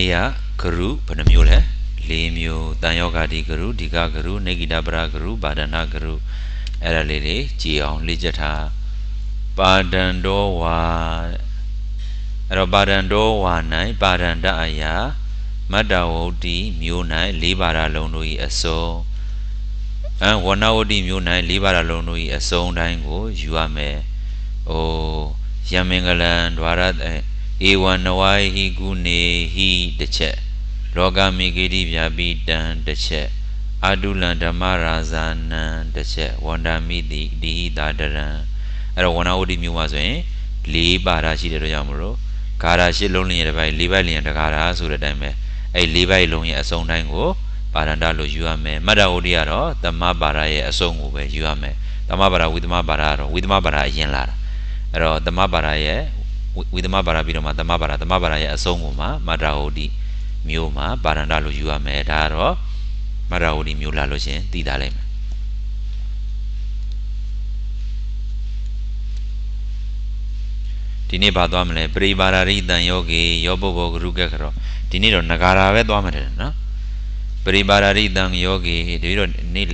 နေ့ကဂရုဘယ်နှမျိုးလဲ၄မျိုးတန်ယောဂာတိဂရုဒီကဂရုနေဂိတပရဂရုပါဒနာဂရုအဲ့ဒါလေးတွေကြည်အောင်လေ့ကျက်ထားပါဒံတော်ဝါအဲ့တော့ပါဒံတော်ဝါ၌ပါဒံတအရာမတ္တဝုတ်တိမျိုး၌၄ပါးလုံးတို့၏အစုံအဝဏဝတ္တိမျိုး၌၄ပါးလုံးတို့၏အစုံတိုင်းကိုယူရမယ်။အိုယမင်္ဂလံဒွါရ ဧဝံနဝိဟိကုနေဟိတစ်ချက်လောကမိဂိတိဗျာပိတံတစ်ချက်အာတုလံဓမ္မရာဇာနံတစ်ချက်ဝန္ဒမိတိဒီဟိတာတရံအဲ့တော့ဝဏဝတ္တိမျိုးမှာဆိုရင်၄ပါးရှိတဲ့တော့ကြောင့်မလို့ဂါရ၈လုံးလျင်တစ်ပိုင်း၄ပိုက်လျင်တဂါရဆိုတဲ့အတိုင်းပဲအဲ့၄ပိုက်လုံးရဲ့အစုံတိုင်းကိုပါရန္တလို့ယူရမယ်မတ္တဝတ္တိကတော့သမပါရရဲ့အစုံကိုပဲယူရမယ်သမပါရဝိသမပါရကတော့ဝိသမပါရအရင်လာတာအဲ့တော့သမပါရရဲ့ဝိ သမပါရပြီးတော့မှသမပါရသမပါရရဲ့အစုံကိုမှမတ္တဝတ္တိမျိုးမှာပါရန္တလို့ယူရမယ်ဒါကတော့မတ္တဝတ္တိမျိုးလာလို့ရှင်သိတာလိမ့်မယ်ဒီနေ့ဘာသွားမလဲပရိပါရာရိတန်ယောဂေယောဘဘောဂရုကခရောဒီနေ့တော့နဂါရာပဲသွားမှာတယ်နော်ပရိပါရာရိတန်ယောဂေတပြီးတော့နေ့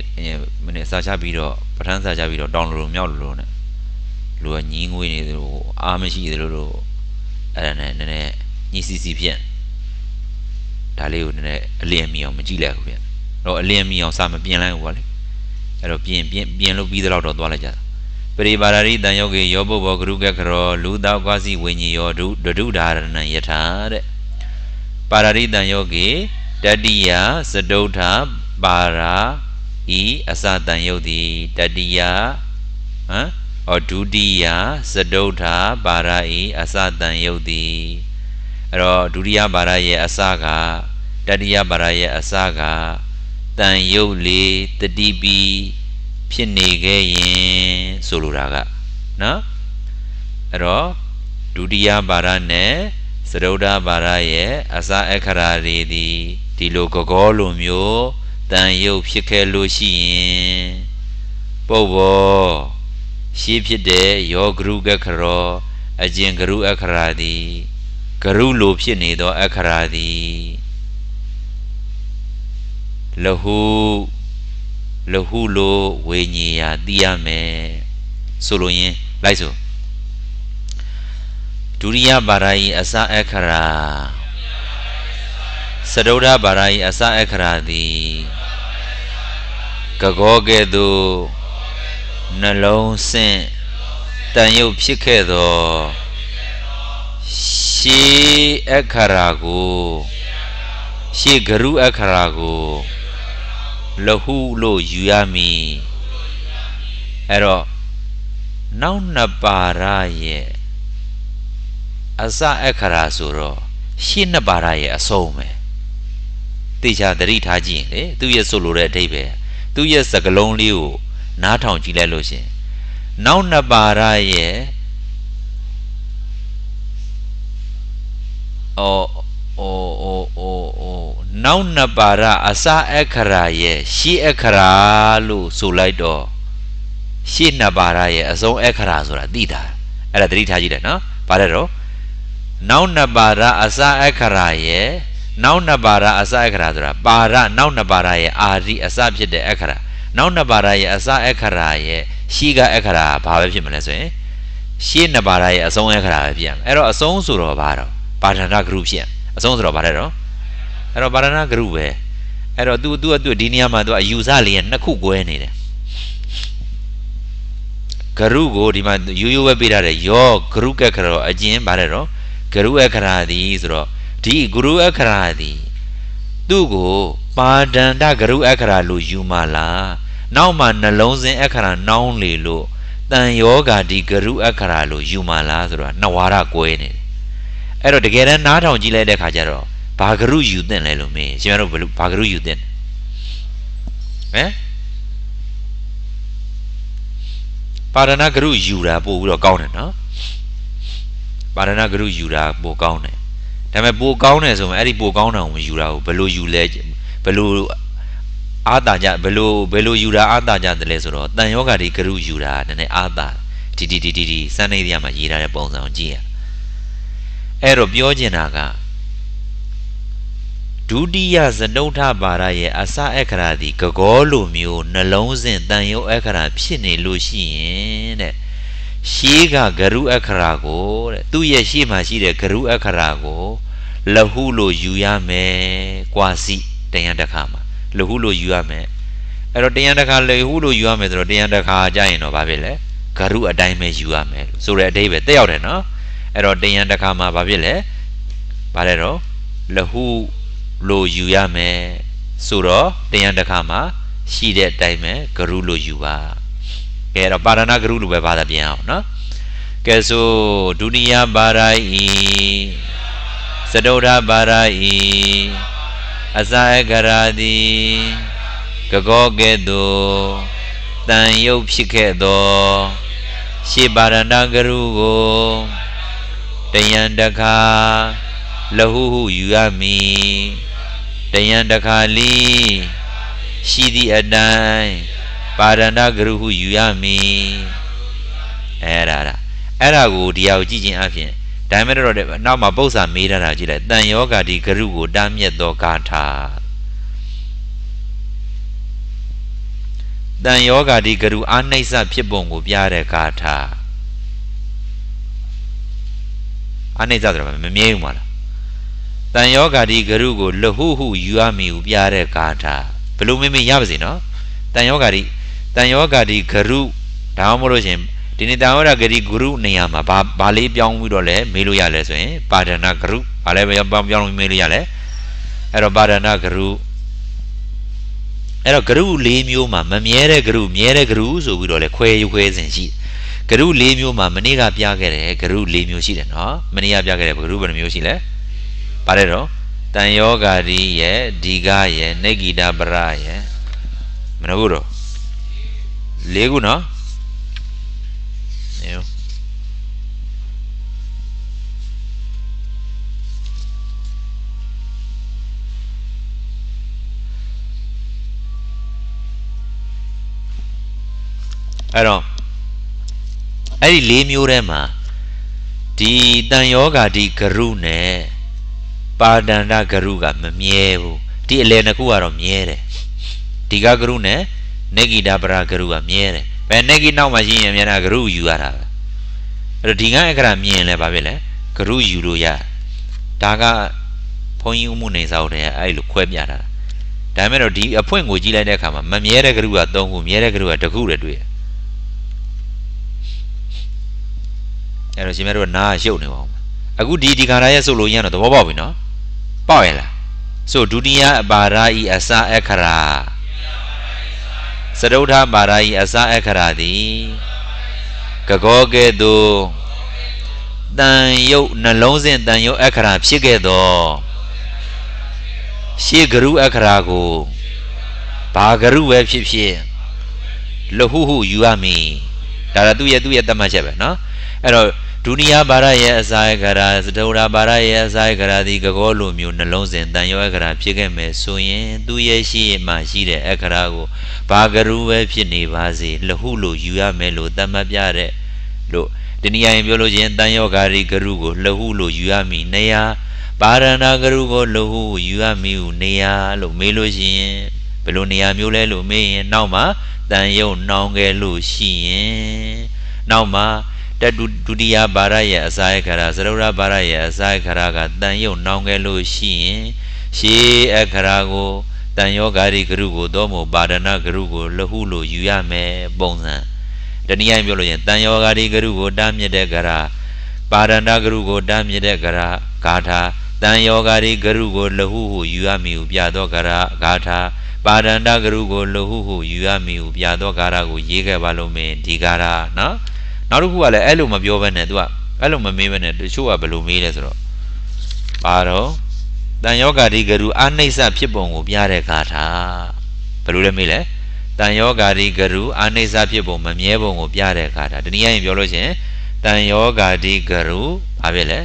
မနေ့စာချပြီးတော့ပဋ္ဌာန်းစာချပြီးတော့တောင်းလို့မြောက်လို့နဲ့ လူကညီးငွေနေသလိုအားမရှိသလိုလိုအဲ့ဒါနဲ့နည်းနည်းညှစီစီဖြစ်ဒါလေးကိုနည်းနည်းအလင်းမီအောင်မကြည့်လိုက်ဘူးဗျတော့အလင်းမီအောင်စာမပြင်လိုက်ဘူးဗောလေအဲ့တော့ပြင်ပြင်ပြင်လို့ပြီးတော့တော့သွားလိုက်ကြတာပရိပါရရိတံယောဂေယောဘဘောဂရုကခရောလူသောကွာစီဝိညာယောဒုဒုဒာရဏံယထာတဲ့ပါရရိတံယောဂေတတိယစတုထပါရာဤအစတန်ယုတ်တိတတိယဟမ် ဩဒုတိယစတုထပါရာဤအစတန်ယုတ်တိအဲ့တော့ဒုတိယပါရာရဲ့အစကတတိယပါရာရဲ့အစကတန်ယုတ်လေတတိပိဖြစ်နေခဲ့ရင်ဆိုလိုတာကနော်အဲ့တော့ဒုတိယပါရနဲ့သရုဒ္ဓပါရရဲ့အစာအခရာတွေဒီဒီလိုကကောလိုမျိုးတန်ရုပ်ဖြစ်ခဲ့လို့ရှိရင်ပုပ်ဘော ရှိဖြစ်တဲ့ယောဂရုကခရောအကျင်ဂရုအခရာသည်ဂရုလိုဖြစ်နေသောအခရာသည်လဟုလဟုလိုဝေညေယာသိရမယ်ဆိုလိုရင်လိုက်ဆိုဒုရိယဘာရာယီအစအခရာစရုဒ္ဓဘာရာယီအစအခရာသည်ကကောကဲ့သို့ နှလုံးဆင့်တန်ရုပ်ဖြစ်ခဲ့သောရှေးအခရာကိုရှေးဂရုအခရာကိုလဟုလို့ယူရမည်အဲ့တော့နောက်နှစ်ပါရရဲ့အစအခရာဆိုတော့ရှင်းနှစ်ပါရရဲ့အဆုံးပဲတေချာသတိထားကြည့်ရင်လေသူရဲ့ဆိုလိုတဲ့အဓိပ္ပာယ်သူရဲ့စကလုံးလေးကို နားထောင်ကြည့်လိုက်လို့ရှင်နောက်နှစ်ပါရရဲ့အော်အိုအိုအိုအိုနောက်နှစ်ပါရအစအခရာရဲ့ရှေ့အခရာလို့ဆိုလိုက်တော့ရှေ့နှစ်ပါရရဲ့အဆုံးအခရာဆိုတာသိတာအဲ့ဒါသတိထားကြည့်တယ်နော်ဗါတဲ့တော့နောက်နှစ်ပါရအစအခရာရဲ့နောက်နှစ်ပါရအစအခရာဆိုတာပါရနောက်နှစ်ပါရရဲ့အာရိအစဖြစ်တဲ့အခရာ နောက်နှစ်ပါရရဲ့အစအခရာရဲ့ရှေ့ကအခရာဘာပဲဖြစ်မလဲဆိုရင်ရှေ့နှစ်ပါရရဲ့အဆုံးအခရာပဲဖြစ်ရမယ်အဲ့တော့အဆုံးဆိုတော့ဘာတော့ပါဌာဏဂရုဖြစ်ရအဆုံးဆိုတော့ဗါတဲ့တော့အဲ့တော့ပါရဏဂရုပဲအဲ့တော့ तू तू သူဒီနေရာမှာ तू အယူဆလေးရနှစ်ခုကွဲနေတယ်ဂရုကိုဒီမှာရိုးရိုးပဲပေးထားတယ်ယောဂရုကခရောအကျဉ်းဗါတဲ့တော့ဂရုအခရာသည်ဆိုတော့ဒီဂရုအခရာသည်သူ့ကို ပါဒန္တဂရုအခရာလို့ယူမလားနောက်မှနှလုံးစင်းအခရာနှောင်းလေလို့တန်ယောဂာဒီဂရုအခရာလို့ယူမလားဆိုတော့နှစ်ဝါရကွဲနေတယ်အဲ့တော့တကယ်တမ်းနားထောင်ကြည့်လိုက်တဲ့ခါကျတော့ဘာဂရုယူသင့်လဲလို့မင်းရှင်တို့ဘယ်လိုဘာဂရုယူသင့်ဟမ်ပါရဏဂရုယူတာပို့ပြီးတော့ကောင်းတယ်နော်ပါရဏဂရုယူတာပိုကောင်းတယ်ဒါပေမဲ့ပိုကောင်းတယ်ဆိုရင်အဲ့ဒီပိုကောင်းတာကိုမယူတာကိုဘယ်လိုယူလဲ ဘယ်လိုအာတာကြဘယ်လိုဘယ်လိုယူတာအာတာကြတယ်လဲဆိုတော့တန်ယောဂါဒီဂရုယူတာနည်းနည်းအာတာဒီဒီဒီဒီစံနေရမှာရေးထားတဲ့ပုံစံကိုကြည့်ရအဲ့တော့ပြောချင်တာကဒုတိယဇနုထပါရရဲ့အစအခရာသည်ကကောလိုမျိုးနှလုံးစဉ်တန်ရုပ်အခရာဖြစ်နေလို့ရှိရင်တဲ့ရှေးကဂရုအခရာကိုတဲ့သူ့ရဲ့ရှေ့မှာရှိတဲ့ဂရုအခရာကိုလဟုလို့ယူရမယ်ကွာစီ တယံတခါမှာလဟုလို့ယူရမယ်အဲ့တော့တယံတခါလဟုလို့ယူရမယ်ဆိုတော့တယံတခါကြရင်တော့ဘာဖြစ်လဲဂရုအတိုင်းပဲယူရမယ်ဆိုတဲ့အတိပ္ပယ်တက်ရောက်တယ်နော်အဲ့တော့တယံတခါမှာဘာဖြစ်လဲဘာလဲတော့လဟုလို့ယူရမယ်ဆိုတော့တယံတခါမှာရှိတဲ့အတိုင်းပဲဂရုလို့ယူပါကဲအဲ့တော့ပါရဏဂရုလို့ပဲဘာသာပြန်အောင်နော်ကဲဆိုဒုတိယပါရဤစတုဒ္ဓပါရဤ အစအကရာတိကကောကဲ့သို့တန်ယုတ်ဖြစ်ခဲ့သောရှေပါရဏဂရုကိုတယံတခါလဟုဟုယူရမည်တယံတခါလီရှိသည့်အတိုင်းပါရဏဂရုဟုယူရမည်အဲ့ဒါဒါအဲ့ဒါကိုဒီဟာကိုကြည့်ခြင်းအပြင် ဒါမဲ့တော့နောက်မှာပု္ပ္ပာမေးထားတာကြည့်လိုက်တန်ယောဂာဒီဂရုကိုတားမြက်သောဂါထာတန်ယောဂာဒီဂရုအာနှိစ္စဖြစ်ပုံကိုပြတဲ့ဂါထာအာနှိစ္စဆိုတော့မမြဲဘူးမလားတန်ယောဂာဒီဂရုကိုလဟုဟုယူရမည်ဟုပြတဲ့ဂါထာဘယ်လိုမေးမေးရပါစေနော်တန်ယောဂာဒီတန်ယောဂာဒီဂရုဒါမှမဟုတ်လို့ရှင် ဒီနေ့တန်ယောဂာဂရိဂရုနေရာမှာဘာဘာလေးပြောင်းပြီးတော့လဲမေးလို့ရလဲဆိုရင်ပါဒနာဂရုဘာလဲပြောင်းပြောင်းမေးလို့ရလဲအဲ့တော့ပါဒနာဂရုအဲ့တော့ဂရု၄မျိုးမှာမမြဲတဲ့ဂရုမြဲတဲ့ဂရုဆိုပြီးတော့လဲခွဲယူခွဲစဉ်ရှိဂရု၄မျိုးမှာမနေ့ကပြခဲ့တယ်ဂရု၄မျိုးရှိတယ်နော်မနေ့ကပြခဲ့တဲ့ဂရုဘယ်နှမျိုးရှိလဲပါတယ်တော့တန်ယောဂါရီရဲ့ဒီကရဲ့နေဂိတာပရရဲ့မနှဘူးတော့၄ခုနော် နေအဲ့တော့အဲ့ဒီ၄မျိုးထဲမှာဒီတန်ယောဂါဒီဂရုနဲ့ပါဒန္တဂရုကမမြဲဘူးဒီအလယ်နှစ်ခုကတော့မြဲတယ်ဒီကဂရုနဲ့နေဂိတာပရာဂရုကမြဲတယ် ဘယ်နေဂိနောက်မှာရှိရင်မြန်တာဂရုယူရတာပဲအဲ့တော့ဒီကအခရာမြင်လဲဘာဖြစ်လဲဂရုယူလို့ရဒါကဘုန်းကြီးဥမှုနေစာအုပ်တဲ့အဲ့လိုခွဲပြတာဒါပေမဲ့တော့ဒီအဖွင့်ကိုကြည့်လိုက်တဲ့အခါမှာမမြဲတဲ့ဂရုက3ခုမြဲတဲ့ဂရုက1ခုတည်းတွေ့အဲ့တော့ရှင်မတို့ကနားရှုပ်နေပါဦးအခုဒီဒီခါရရဲ့ဆိုလို့ရတော့သဘောပေါက်ပြီနော်ပေါက်ရလားဆိုဒုတိယအပါရာဤအစအခရာ စရုထပါရာဤအစအခရာသည်ကကောကဲ့သို့တန်ယုတ်နှလုံးစဉ်တန်ယုတ်အခရာဖြစ်ခဲ့သောရှေးဂရုအခရာကိုဘာဂရုပဲဖြစ်ဖြစ်လဟုဟုယူရမည်ဒါကသူ့ရဲ့သူ့ရဲ့တတ်မှတ်ချက်ပဲเนาะအဲ့တော့ ဒုနိယဘာရရဲ့အစာယကရာသဒုရာဘာရရဲ့အစာယကရာဒီကကောလိုမျိုးနှလုံးစဉ်တန်ရောအခရာဖြစ်ခဲ့မယ်ဆိုရင်သူ့ရဲ့ရှိမှရှိတဲ့အခရာကိုဘာကရုပဲဖြစ်နေပါစေလဟုလို့ယူရမယ်လို့တတ်မှတ်ပြတဲ့လို့ဒီနေရာရင်ပြောလို့ချင်းတန်ရောဂါရီကရုကိုလဟုလို့ယူရမည်နေရာပါရဏကရုကိုလဟုယူရမည်ဟုနေရာလို့မေးလို့ရှိရင်ဘယ်လိုနေရာမျိုးလဲလို့မေးရင်နောက်မှာတန်ယုံနှောင်းခဲ့လို့ရှိရင်နောက်မှာ တတုဒုတိယဘာရရဲ့အစာယခရာသရုရဘာရရဲ့အစာယခရာကတန်ယုံနှောင်းခဲ့လို့ရှိရင်ရှေးအခရာကိုတန်ယောဂါရီဂရုကိုသောမို့ပါဒနာဂရုကိုလဟုလို့ယူရမယ်ပုံစံတနည်းအားပြောလို့ရင်တန်ယောဂါရီဂရုကိုတားမြစ်တဲ့ဂရာပါဒနာဂရုကိုတားမြစ်တဲ့ဂရာဂါထာတန်ယောဂါရီဂရုကိုလဟုဟုယူရမည်ဟုပြသောဂရာဂါထာပါဒန္တဂရုကိုလဟုဟုယူရမည်ဟုပြသောဂါရကိုရေးခဲ့ပါလို့မင်းဒီဂါရနော် နောက်တစ်ခုကလည်းအဲ့လိုမပြောဘဲနဲ့ तू ကအဲ့လိုမမေးဘဲနဲ့တချို့ကဘယ်လိုမေးလဲဆိုတော့ပါတော့တန်ယောဂါဒီဂရုအနှိမ့်စဖြစ်ပုံကိုပြတဲ့ဂါထာဘယ်လိုလဲမေးလဲတန်ယောဂါဒီဂရုအနှိမ့်စဖြစ်ပုံမမြဲပုံကိုပြတဲ့ဂါထာဒီနည်းရင်ပြောလို့ချင်းတန်ယောဂါဒီဂရုဘာဖြစ်လဲ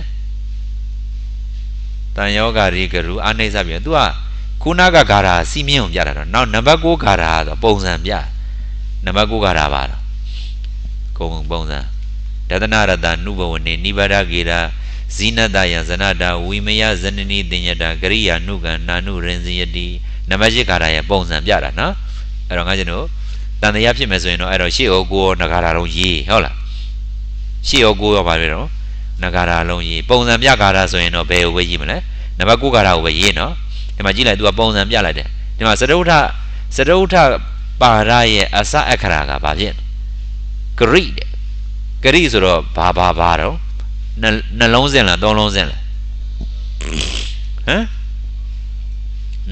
တန်ယောဂါဒီဂရုအနှိမ့်စဖြစ် तू ကခုနကဂါထာစီမင်းကိုပြတာတော့နောက်နံပါတ်6ဂါထာဆိုပုံစံပြနံပါတ်6ဂါထာပါတော့ ကုံပုံစံဒသနာရတနုဘဝနေနိဗ္ဗာဒဂေရာဇိနတယဇနတာဝိမယဇနနီတင်ယတာကရိယာနုကံနာနုရင်စီယတိနံပါတ်၈ခါရရဲ့ပုံစံပြတာနော်အဲ့တော့ငါကျွန်တော်တန်တရားဖြစ်မယ်ဆိုရင်တော့အဲ့တော့ရှေ့ဩကိုနဂါရာလုံးရေးဟုတ်လားရှေ့ဩကိုရောပါပြီတော့နဂါရာလုံးရေးပုံစံပြဂါရာဆိုရင်တော့ဘယ်ကိုပဲရေးမလဲနံပါတ်9ဂါရာကိုပဲရေးနော်ဒီမှာကြည့်လိုက် तू ကပုံစံပြလိုက်တယ်ဒီမှာစတုထစတုထပါရရဲ့အစအခရာကဘာဖြစ် ဂရိတဲ့ဂရိဆိုတော့ဘာဘာဘာတော့နှလုံးစင်လားသုံးလုံးစင်လားဟမ်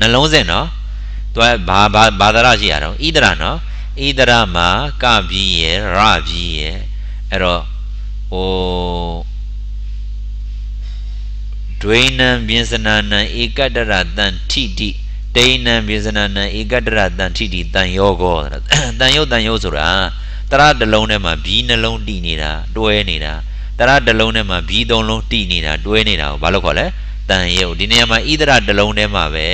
နှလုံးစင်နော်သူကဘာဘာဘာသာရရှိရတော့ဣဒရနော်ဣဒရမှာကပြီးရရပြီးရအဲ့တော့ဟိုဒွေနံပြင်းစနာနံဧကတရတန်ထိတိတိဏံပြင်းစနာနံဧကတရတန်ထိတိတန်ယောကောတန်ယောတန်ယောဆိုတာ တရတလုံးထဲမှာဘီနှလုံးတည်နေတာတွဲနေတာတရတလုံးထဲမှာဘီသုံးလုံးတည်နေတာတွဲနေတာကိုဘာလို့ခေါ်လဲတန်ယောဒီနေရာမှာဣဒရတလုံးထဲမှာပဲ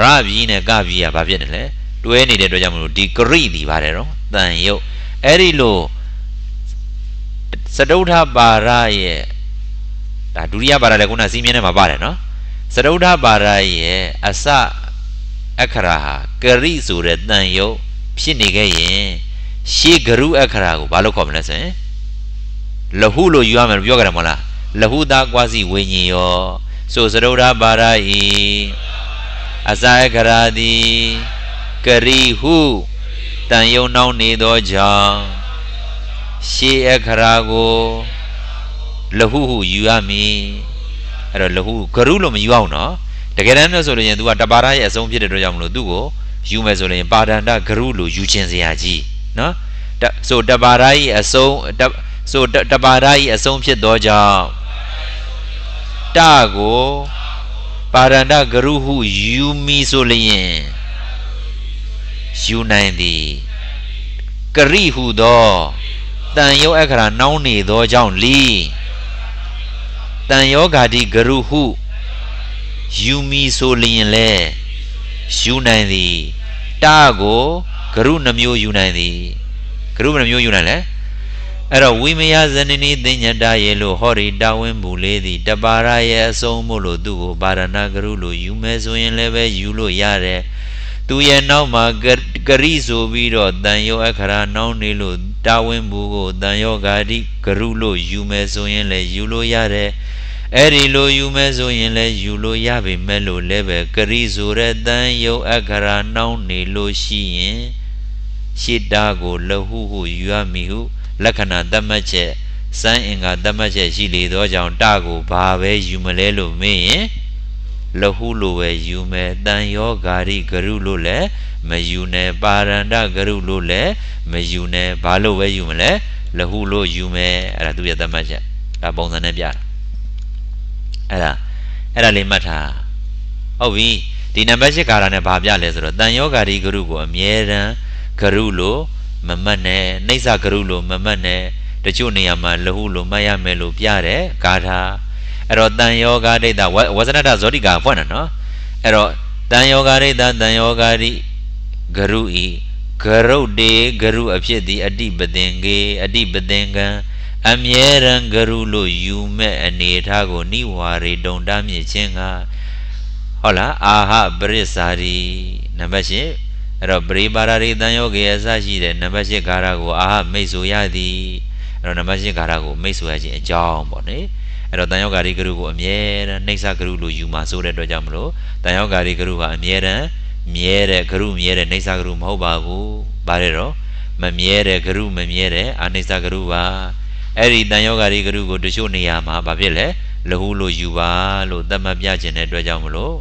ရဘီနဲ့ကဘီကဘာဖြစ်နေလဲတွဲနေတဲ့အတွက်ကြောင့်မလို့ဒီဂရိဒီပါတယ်နော်တန်ယုတ်အဲ့ဒီလိုစတုထပါရရဲ့ဒါဒုတိယပါရလည်းခုနစီးမြင်းထဲမှာပါတယ်နော်စတုထပါရရဲ့အစအခရာဟာဂရိဆိုတဲ့တန်ယုတ်ဖြစ်နေခဲ့ရင် ရှေးဂရုအခရာကိုဘာလို့ခေါ်မလဲဆိုရင်လဟုလို့ယူရမယ်ပြောကြတယ်မဟုတ်လားလဟုသာကွာစီဝိညာဉ်ယောဆိုစတုထပါရဤအစအခရာသည်ကရိဟုတန်ယုံနှောင်းနေသောကြောင့်ရှေးအခရာကိုလဟုဟုယူရမည်အဲ့တော့လဟုဂရုလို့မယူအောင်နော်တကယ်တမ်းလို့ဆိုရင် तू ကတပါရရဲ့အဆုံးဖြစ်တဲ့အတွက်ကြောင့်မလို့သူ့ကိုယူမယ်ဆိုရင်ပါဒန္တဂရုလို့ယူခြင်းစရာကြီး နော်ဆိုတပါရရဲ့အဆုံးဆိုတပါရရဲ့အဆုံးဖြစ်သောကြောင့်တကိုပါရန္တဂရုဟုယူမီဆိုလျင်ယူနိုင်သည်ကရိဟုသောတန်ယောအခရာနှောင်းနေသောကြောင့်လီတန်ယောဂာတိဂရုဟုယူမီဆိုလျင်လဲယူနိုင်သည်တာကို ဂရုနှမျိုးယူနိုင်သည်ဂရုနှမျိုးယူနိုင်လဲအဲ့တော့ဝိမယဇနနီသိညတရေလို့ဟောရီတာဝင်းဘူးလေးသည်တပါရရဲ့အဆုံးမို့လို့သူ့ကိုဗာရဏဂရုလို့ယူမဲဆိုရင်လည်းပဲယူလို့ရတယ်သူရဲ့နောက်မှာဂရိဆိုပြီးတော့တန်ယောအခရာနောင်းနေလို့တာဝင်းဘူးကိုတန်ယောဂာတိဂရုလို့ယူမဲဆိုရင်လည်းယူလို့ရတယ်အဲ့ဒီလိုယူမဲဆိုရင်လည်းယူလို့ရပေမဲ့လို့လည်းပဲဂရိဆိုတဲ့တန်ယောအခရာနောင်းနေလို့ရှိရင် ရှစ်တာကိုလဟုဟုယူရမည်ဟုလက္ခဏာတတ်မှတ်ချက်စမ်းအင်္ဂါတတ်မှတ်ချက်ရှိလေသောကြောင့်တကိုဘာပဲယူမလဲလို့မေးရင်လဟုလိုပဲယူမယ်တန်ယောဂာရိဂရုလို့လည်းမယူနဲ့ပါရန္တဂရုလို့လည်းမယူနဲ့ဘာလို့ပဲယူမလဲလဟုလို့ယူမယ်အဲ့ဒါသူရဲ့တတ်မှတ်ချက်ဒါပုံစံနဲ့ပြတာအဲ့ဒါအဲ့ဒါလေးမှတ်ထားဟုတ်ပြီဒီနံပါတ်၈ကာရနဲ့ဘာပြလဲဆိုတော့တန်ယောဂာရိဂရုကိုအမြဲတမ်း ဂရုလို့မမတ်နဲ့နှိစ္စကရုလို့မမတ်နဲ့တချို့နေရာမှာလဟုလို့မှတ်ရမယ်လို့ပြတဲ့ဂါထာအဲ့တော့တန်ယောဂဒိဋ္ဌဝဇနတဇောတိကာဖွင့်တယ်နော်အဲ့တော့တန်ယောဂဒိဋ္ဌတန်ယောဂရိဂရုဤဂရုတေဂရုအဖြစ်သည်အတိပသင်္ကေအတိပသင်္ကံအမြဲတမ်းဂရုလို့ယူမဲ့အနေထားကိုနိဝါရီတုံတားမြင့်ခြင်းကဟုတ်လားအာဟပရိစ္ဆာရီနံပါတ်၈ အဲ့တော့ပရိပါရရိတန်ယောဂေအစရှိတဲ့နံပါတ်၈ဂါရကိုအာဟမိတ်ဆိုရသည်အဲ့တော့နံပါတ်၈ဂါရကိုမိတ်ဆိုရခြင်းအကြောင်းပေါ့နော်အဲ့တော့တန်ယောဂါရိဂရုကိုအမြဲတမ်းနှိမ့်ဆဂရုလို့ယူမှာဆိုတဲ့အတွက်ကြောင့်မလို့တန်ယောဂါရိဂရုဟာအမြဲတမ်းမြဲတဲ့ဂရုမြဲတဲ့နှိမ့်ဆဂရုမဟုတ်ပါဘူး။ဘာလဲတော့မမြဲတဲ့ဂရုမမြဲတဲ့အနှိမ့်ဆဂရုပါအဲ့ဒီတန်ယောဂါရိဂရုကိုတချို့နေရာမှာဘာဖြစ်လဲလဟုလို့ယူပါလို့သတ်မှတ်ပြခြင်းတဲ့အတွက်ကြောင့်မလို့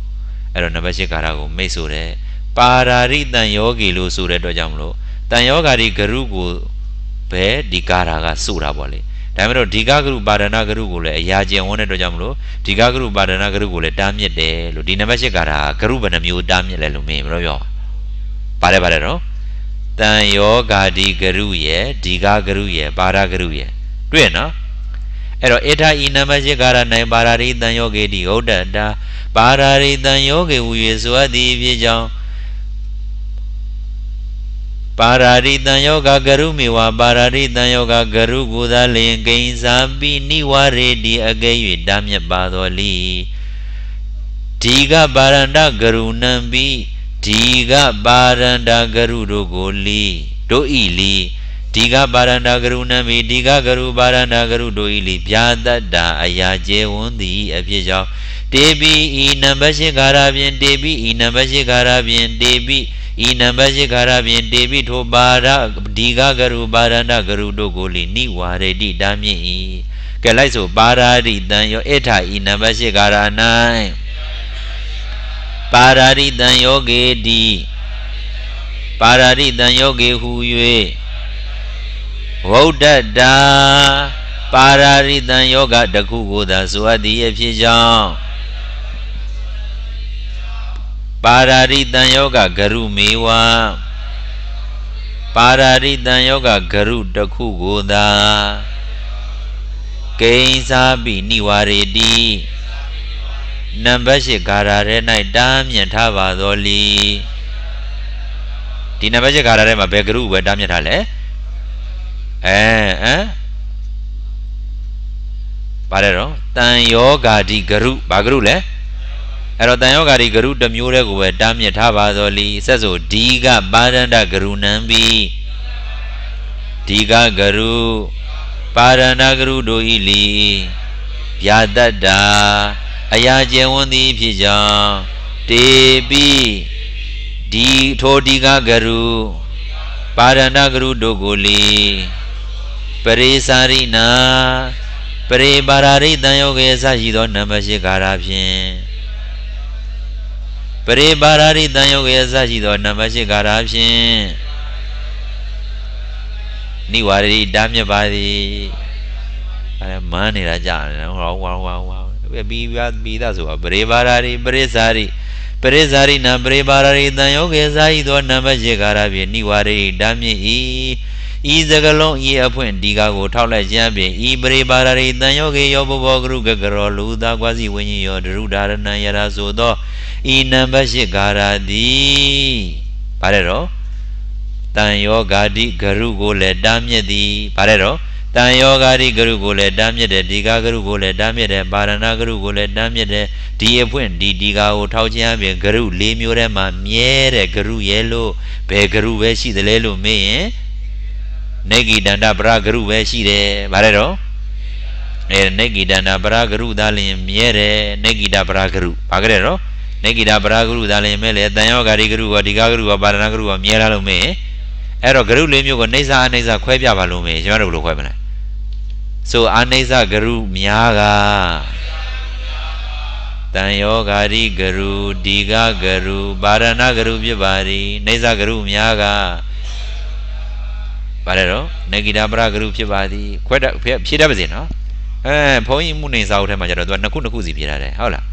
အဲ့တော့နံပါတ်၈ဂါရကိုမိတ်ဆိုတဲ့ ပါရာရိတန်ယောဂီလို့ဆိုတဲ့အတွက်ကြောင့်မလို့တန်ယောဂါရိဂရုကိုပဲဒီကာရာကဆိုတာပေါ့လေဒါပေမဲ့ဒီကဂရုပါဒနာဂရုကိုလည်းအရာကျင်ဝန်းတဲ့အတွက်ကြောင့်မလို့ဒီကဂရုပါဒနာဂရုကိုလည်းတားမြစ်တယ်လို့ဒီနံပါတ်၈ကာရာဂရုဘယ်နှမျိုးတားမြစ်လဲလို့မင်းမလို့ပြောပါတယ်ပါတယ်နော်တန်ယောဂာဒီဂရုရဲ့ဒီကဂရုရဲ့ပါရဂရုရဲ့တွေ့နော်အဲ့တော့အေထာဤနံပါတ်၈ကာရနိုင်ပါရာရိတန်ယောဂေတိဟုတ်တတာပါရာရိတန်ယောဂေဝူ၍ဆိုအပ်သည်ဖြစ်ကြောင်း ပါရာရိတံယောဂဂရုမေဝပါရာရိတံယောဂဂရုကိုသာလင်ကိဉ္စာပိနိဝရေတိအကဲ၍တားမြတ်ပါတော်လီဒီကပါရန္တဂရုဏံပိဒီကပါရန္တဂရုတို့ကိုလီတို့ဤလီဒီကပါရန္တဂရုဏံပိဒီကဂရုပါရန္တဂရုတို့ဤလီဗျာတတ္တာအရာကျေဝန်းသည်အဖြစ်ကြောင့်တေပိဤနံပါတ်ရှိကာရဖြင့်တေပိဤနံပါတ်ရှိကာရဖြင့်တေပိ ဤနံပါတ်ရှိကာရဖြင့်တေပိထိုပါရဒီကဂရုပါရန္တဂရုတို့ကိုလီနိဝါရတိတာမြင့်၏ကဲလိုက်ဆိုပါရာရိတံယောအထာဤနံပါတ်ရှိကာရ၌ပါရာရိတံယောဂေတိပါရာရိတံယောဂေဟူ၍ဝௌဒ္ဒတာပါရာရိတံယောဂတခုကိုသာဆိုအပ်သည်အဖြစ်ကြောင့် ပါရာရိတံယောဂဂရုမေဝပါရာရိတံယောဂဂရုတခုကိုသာကိဉ္စာပိနိဝရေတိနံပါတ်၈ဂါရာထဲ၌တားမြစ်ထားပါတော်လီဒီနံပါတ်၈ဂါရာထဲမှာဘယ်ဂရုပဲတားမြစ်ထားလဲအဲဟမ်ပါတယ်တော့တန်ယောဂာဒီဂရုဘာဂရုလဲ အဲ့တော့တန်ယောဂါဒီဂရုတစ်မျိုးတည်းကိုပဲတားမြစ်ထားပါသောလီဆက်ဆိုဒီကပါရန္တဂရုနံပိဒီကဂရုပါရဏဂရုတို့ဤလီဗျာတတ္တာအရာကျယ်ဝန်းသည်ဖြစ်ကြောင်းတေပိဒီထိုဒီကဂရုပါရဏဂရုတို့ကိုလီပရိစာရိနာပရိပါရာရိတံယောကေစရှိသောနံပါတ်ရှိကာရဖြင့် ပရိပါရာရိတံယောကေစရှိသောနံပါတ်ရှိကာရဖြင့်နိဝရတိတားမြတ်ပါသည်အဲမန်းနေတာကြာတယ်ဟောဝါဝါဝါပြီးပြီးသားဆိုတာပရိပါရာရိပရိစာရိပရိစာရိနာပရိပါရာရိတံယောကေစရှိသောနံပါတ်ရှိကာရဖြင့်နိဝရတိတားမြစ်၏ဤစကလုံးဤအဖွင့်ဒီကာကိုထောက်လိုက်ခြင်းဖြင့်ဤပရိပါရရိတန်ယောဂေယောဘဘောကရုကကရောလူသာကွာစီဝိညာဉ်ယောဒရုဒါရဏယရာဆိုသော ဤနံပါတ်ရှိဂါရာတိဗါတဲ့တော့တန်ယောဂာတိဂရုကိုလည်းတားမြစ်သည်ဗါတဲ့တော့တန်ယောဂာတိဂရုကိုလည်းတားမြစ်တယ်ဒီကာဂရုကိုလည်းတားမြစ်တယ်ပါရဏဂရုကိုလည်းတားမြစ်တယ်ဒီအဖွင့်ဒီဒီကာကိုထောက်ခြင်းဖြင့်ဂရု၄မျိုးထဲမှာမြဲတဲ့ဂရုရဲ့လို့ဘယ်ဂရုပဲရှိသလဲလို့မေးရင်နေဂိတန္တပရဂရုပဲရှိတယ်ဗါတဲ့တော့အဲနေဂိတန္တပရဂရုသာလျင်မြဲတယ်နေဂိတပရဂရုဘာကြတဲ့တော့ နေဂိတပရဂရုသာလျင်မဲလေတန်ယောဂါရိဂရုကဒီကဂရုကပါရဏဂရုကမြဲလာလို့မေးအဲ့တော့ဂရုလေးမျိုးကိုနေစာအနေစာခွဲပြပါလို့မေးကျွန်တော်တို့ဘယ်လိုခွဲမလဲဆိုအာနေစာဂရုများကတန်ယောဂါရိဂရုဒီကဂရုပါရဏဂရုဖြစ်ပါသည်နေစာဂရုများကပါတယ်တော့နေဂိတာပရဂရုဖြစ်ပါသည်ခွဲတဖြည့်တတ်ပါစေနော်အဲဘုန်းကြီးမှုနေစာအုပ်ထဲမှာကျတော့သူကနှစ်ခုနှစ်ခုစီဖြည့်ထားတယ်ဟုတ်လား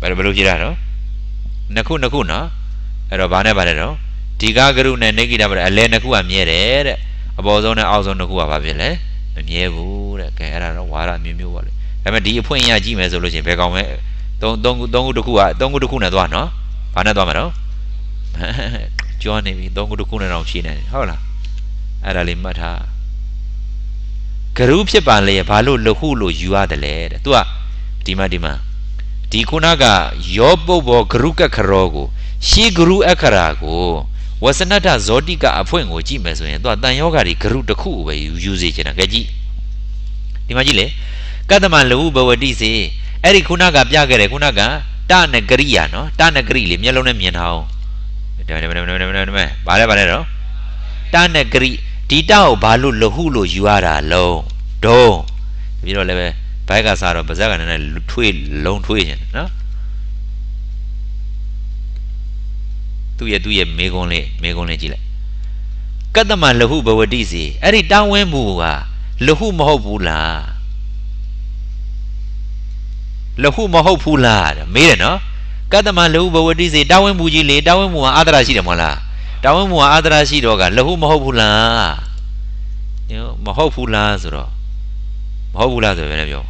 ဘယ်လိုဘယ်လိုဖြည့်ထားတော့နှစ်ခုနှစ်ခုနော်အဲ့တော့ဘာနဲ့ပါတယ်တော့ဒီကဂရုနဲ့နေဂိတာပရအလဲနှစ်ခုကမြဲတယ်တဲ့အပေါ်ဆုံးနဲ့အောက်ဆုံးနှစ်ခုကဘာဖြစ်လဲမမြဲဘူးတဲ့ကဲအဲ့ဒါတော့ဝါရမျိုးမျိုးပါလေဒါပေမဲ့ဒီအဖွင့်ရကြည့်မယ်ဆိုလို့ရှိရင်ဘယ်ကောင်ပဲသုံးသုံးခုသုံးခုတစ်ခုကသုံးခုတစ်ခုနဲ့သွားနော်ဘာနဲ့သွားမှာတော့ကျွမ်းနေပြီသုံးခုတစ်ခုနဲ့တော့ဖြည့်နေတယ်ဟုတ်လားအဲ့ဒါလေးမှတ်ထားဂရုဖြစ်ပါလေဘာလို့လဟုလို့ယူရတယ်လဲတဲ့ तू ကဒီမှာဒီမှာ ဒီခုနကယောပုတ်ဘောဂရုကခရောကိုရှေးဂရုအခရာကိုဝဆနတဇောတိကအဖွင့်ကိုကြည့်မယ်ဆိုရင် तू ကတန်ယောဂါဒီဂရုတစ်ခုကိုပဲယူယူစေချင်တာကြကြည့်ဒီမှာကြည့်လေကတ္တမလဟုဘဝတိစေအဲ့ဒီခုနကပြခဲ့တယ်ခုနကတနဂရိယာနော်တနဂရိလေမျက်လုံးနဲ့မြင်ထားအောင်ဒါဒါဒါဒါဒါဒါဘာလဲဘာလဲတော့တနဂရိဒီတောက်ဘာလို့လဟုလို့ယူရတာလုံးဒုံပြီးတော့လည်းပဲ ဘိုက်ကစားတော့ပါဇက်ကနည်းနည်းထွေးလုံးထွေးခြင်းနော်သူ့ရဲ့သူ့ရဲ့မေကွန်းလေးမေကွန်းလေးကြည့်လိုက်ကတ္တမလဟုဘဝတိစီအဲ့ဒီတောင်းဝင်းမှုကလဟုမဟုတ်ဘူးလားလဟုမဟုတ်ဘူးလားမေးတယ်နော်ကတ္တမလဟုဘဝတိစီတောင်းဝင်းမှုကြီးလေတောင်းဝင်းမှုကအာသရရှိတယ်မဟုတ်လားတောင်းဝင်းမှုကအာသရရှိတော့ကလဟုမဟုတ်ဘူးလားမဟုတ်ဘူးလားဆိုတော့မဟုတ်ဘူးလားဆိုတော့ဘယ်နဲ့ပြော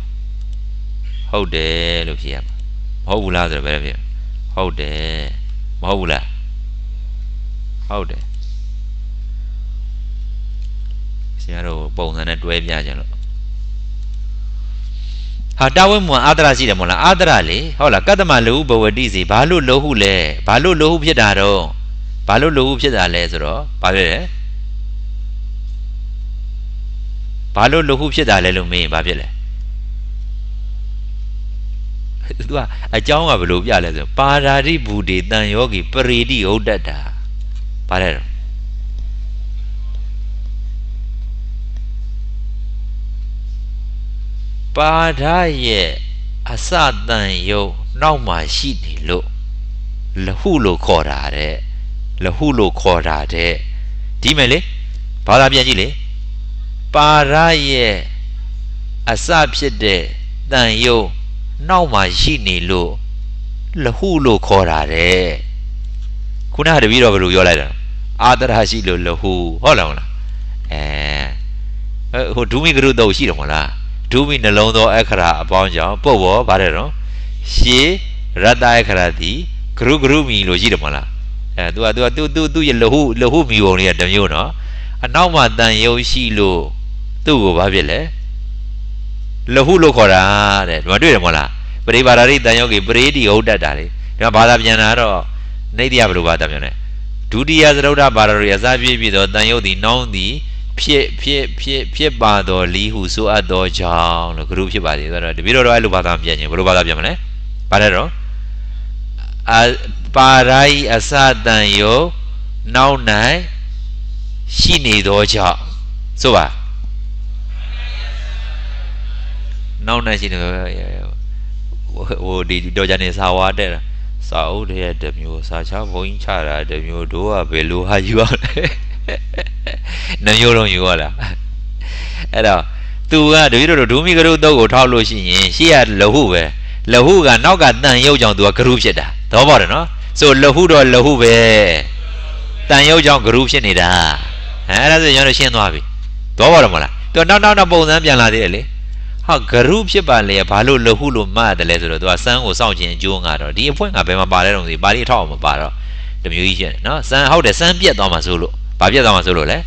ဟုတ်တယ်လို့ဖြေရမှာမဟုတ်ဘူးလားဆိုတော့ဘယ်နဲ့ဖြေဟုတ်တယ်မဟုတ်ဘူးလားဟုတ်တယ်ရှင်များတို့ပုံစံနဲ့တွဲပြကြလို့ဟာတာဝိမွန်အာဒရာရှိတယ်မို့လားအာဒရာလေဟုတ်လားကတ္တမလောဟုဘဝတိစီဘာလို့လောဟုလဲဘာလို့လောဟုဖြစ်တာတော့ဘာလို့လောဟုဖြစ်တာလဲဆိုတော့ဘာဖြစ်လဲဘာလို့လောဟုဖြစ်တာလဲလို့မေးရင်ဘာဖြစ်လဲ သူကအကြောင်းကဘယ်လိုပြလဲဆိုပါရာရိဘူတေတန်ယောဂီပရိတိဟုတ်တတ်တာဘာလဲတော့ပါဓာရဲ့အစတန်ယုံနောက်မှာရှိနေလို့လဟုလို့ခေါ်တာတဲ့လဟုလို့ခေါ်တာတဲ့ဒီမဲ့လေဘာသာပြန်ကြည့်လေပါရရဲ့အစဖြစ်တဲ့တန်ယုံ နောက်မှာရှိနေလို့လဟုလို့ခေါ်တာတဲ့ခုနကတပည့်တော်ဘယ်လိုပြောလိုက်တာအာတရရှိလို့လဟုဟုတ်လားမလားအဲဟိုဒုမိကရုတော့ရှိတယ်မလားဒုမိနှလုံးသောအခရာအပေါင်းကြောင့်ပုတ်ဘောဗါတယ်နော်ရှေရတ္တအခရာတိဂရုဂရုမီလို့ရှိတယ်မလားအဲ तू က तू က तू तू तू ရလဟုလဟုမီပုံလေးကတမျိုးနော်အနောက်မှာတန်ယုံရှိလို့သူ့ကိုဘာဖြစ်လဲ လဟုလို့ခေါ်တာတဲ့ဒီမှာတွေ့တယ်မဟုတ်လားပရိပါဒရိတန်ယောဂီပရိတိဟုတ်တတ်တာလေဒီမှာဘာသာပြန်တာတော့နေတိယဘယ်လိုဘာသာပြန်လဲဒုတိယသရုဒ္ဓဘာဒရိအစပြည့်ပြည့်သောတန်ယုတ်သည်နောင်းသည်ဖြစ်ဖြစ်ဖြစ်ဖြစ်ပါတော်လီဟုဆိုအပ်သောကြောင့်လို့ဂရုဖြစ်ပါသေးဆိုတော့တပည့်တော်တော့အဲ့လိုဘာသာပြန်ခြင်းဘယ်လိုဘာသာပြန်မလဲဘာလဲတော့အပါရိုင်းအစတန်ယုတ်နောက်၌ရှိနေသောကြောင့်ဆိုပါ နောက်၌ရှိနေဟိုဒီတော့ကြနေစာဝါတဲ့စာအုပ်တည်းတမျိုးစာချဘုံကြီးချတာတမျိုးတို့ကဘယ်လိုဟာယူရလဲနှမျိုးလုံးယူရလားအဲ့တော့သူကတပည့်တော်ဒုမိကရုတုတ်ကိုထောက်လို့ရှိရင်ရှေ့ကလဟုပဲလဟုကနောက်ကတန်ရုပ်ကြောင့်သူကဂရုဖြစ်တာသဘောပေါက်တယ်နော်ဆိုလဟုတော့လဟုပဲတန်ရုပ်ကြောင့်ဂရုဖြစ်နေတာအဲအဲ့ဒါဆိုကျွန်တော်ရှင်းသွားပြီသဘောပေါက်တယ်မလားသူနောက်နောက်နောက်ပုံစံပြန်လာသေးတယ်လေ ဟာဂရုဖြစ်ပါလေဘာလို့လဟုလို့မှတ်တယ်လဲဆိုတော့သူကစမ်းကိုစောင့်ခြင်းအကျိုးငါတော့ဒီအဖွင့်ကဘယ်မှာပါလဲတော့ဒီပါဠိထောက်အောင်မပါတော့တမျိုးကြီးဖြစ်တယ်နော်စမ်းဟုတ်တယ်စမ်းပြက်သွားမှာဆိုလို့ဘာပြက်သွားမှာဆိုလို့လဲ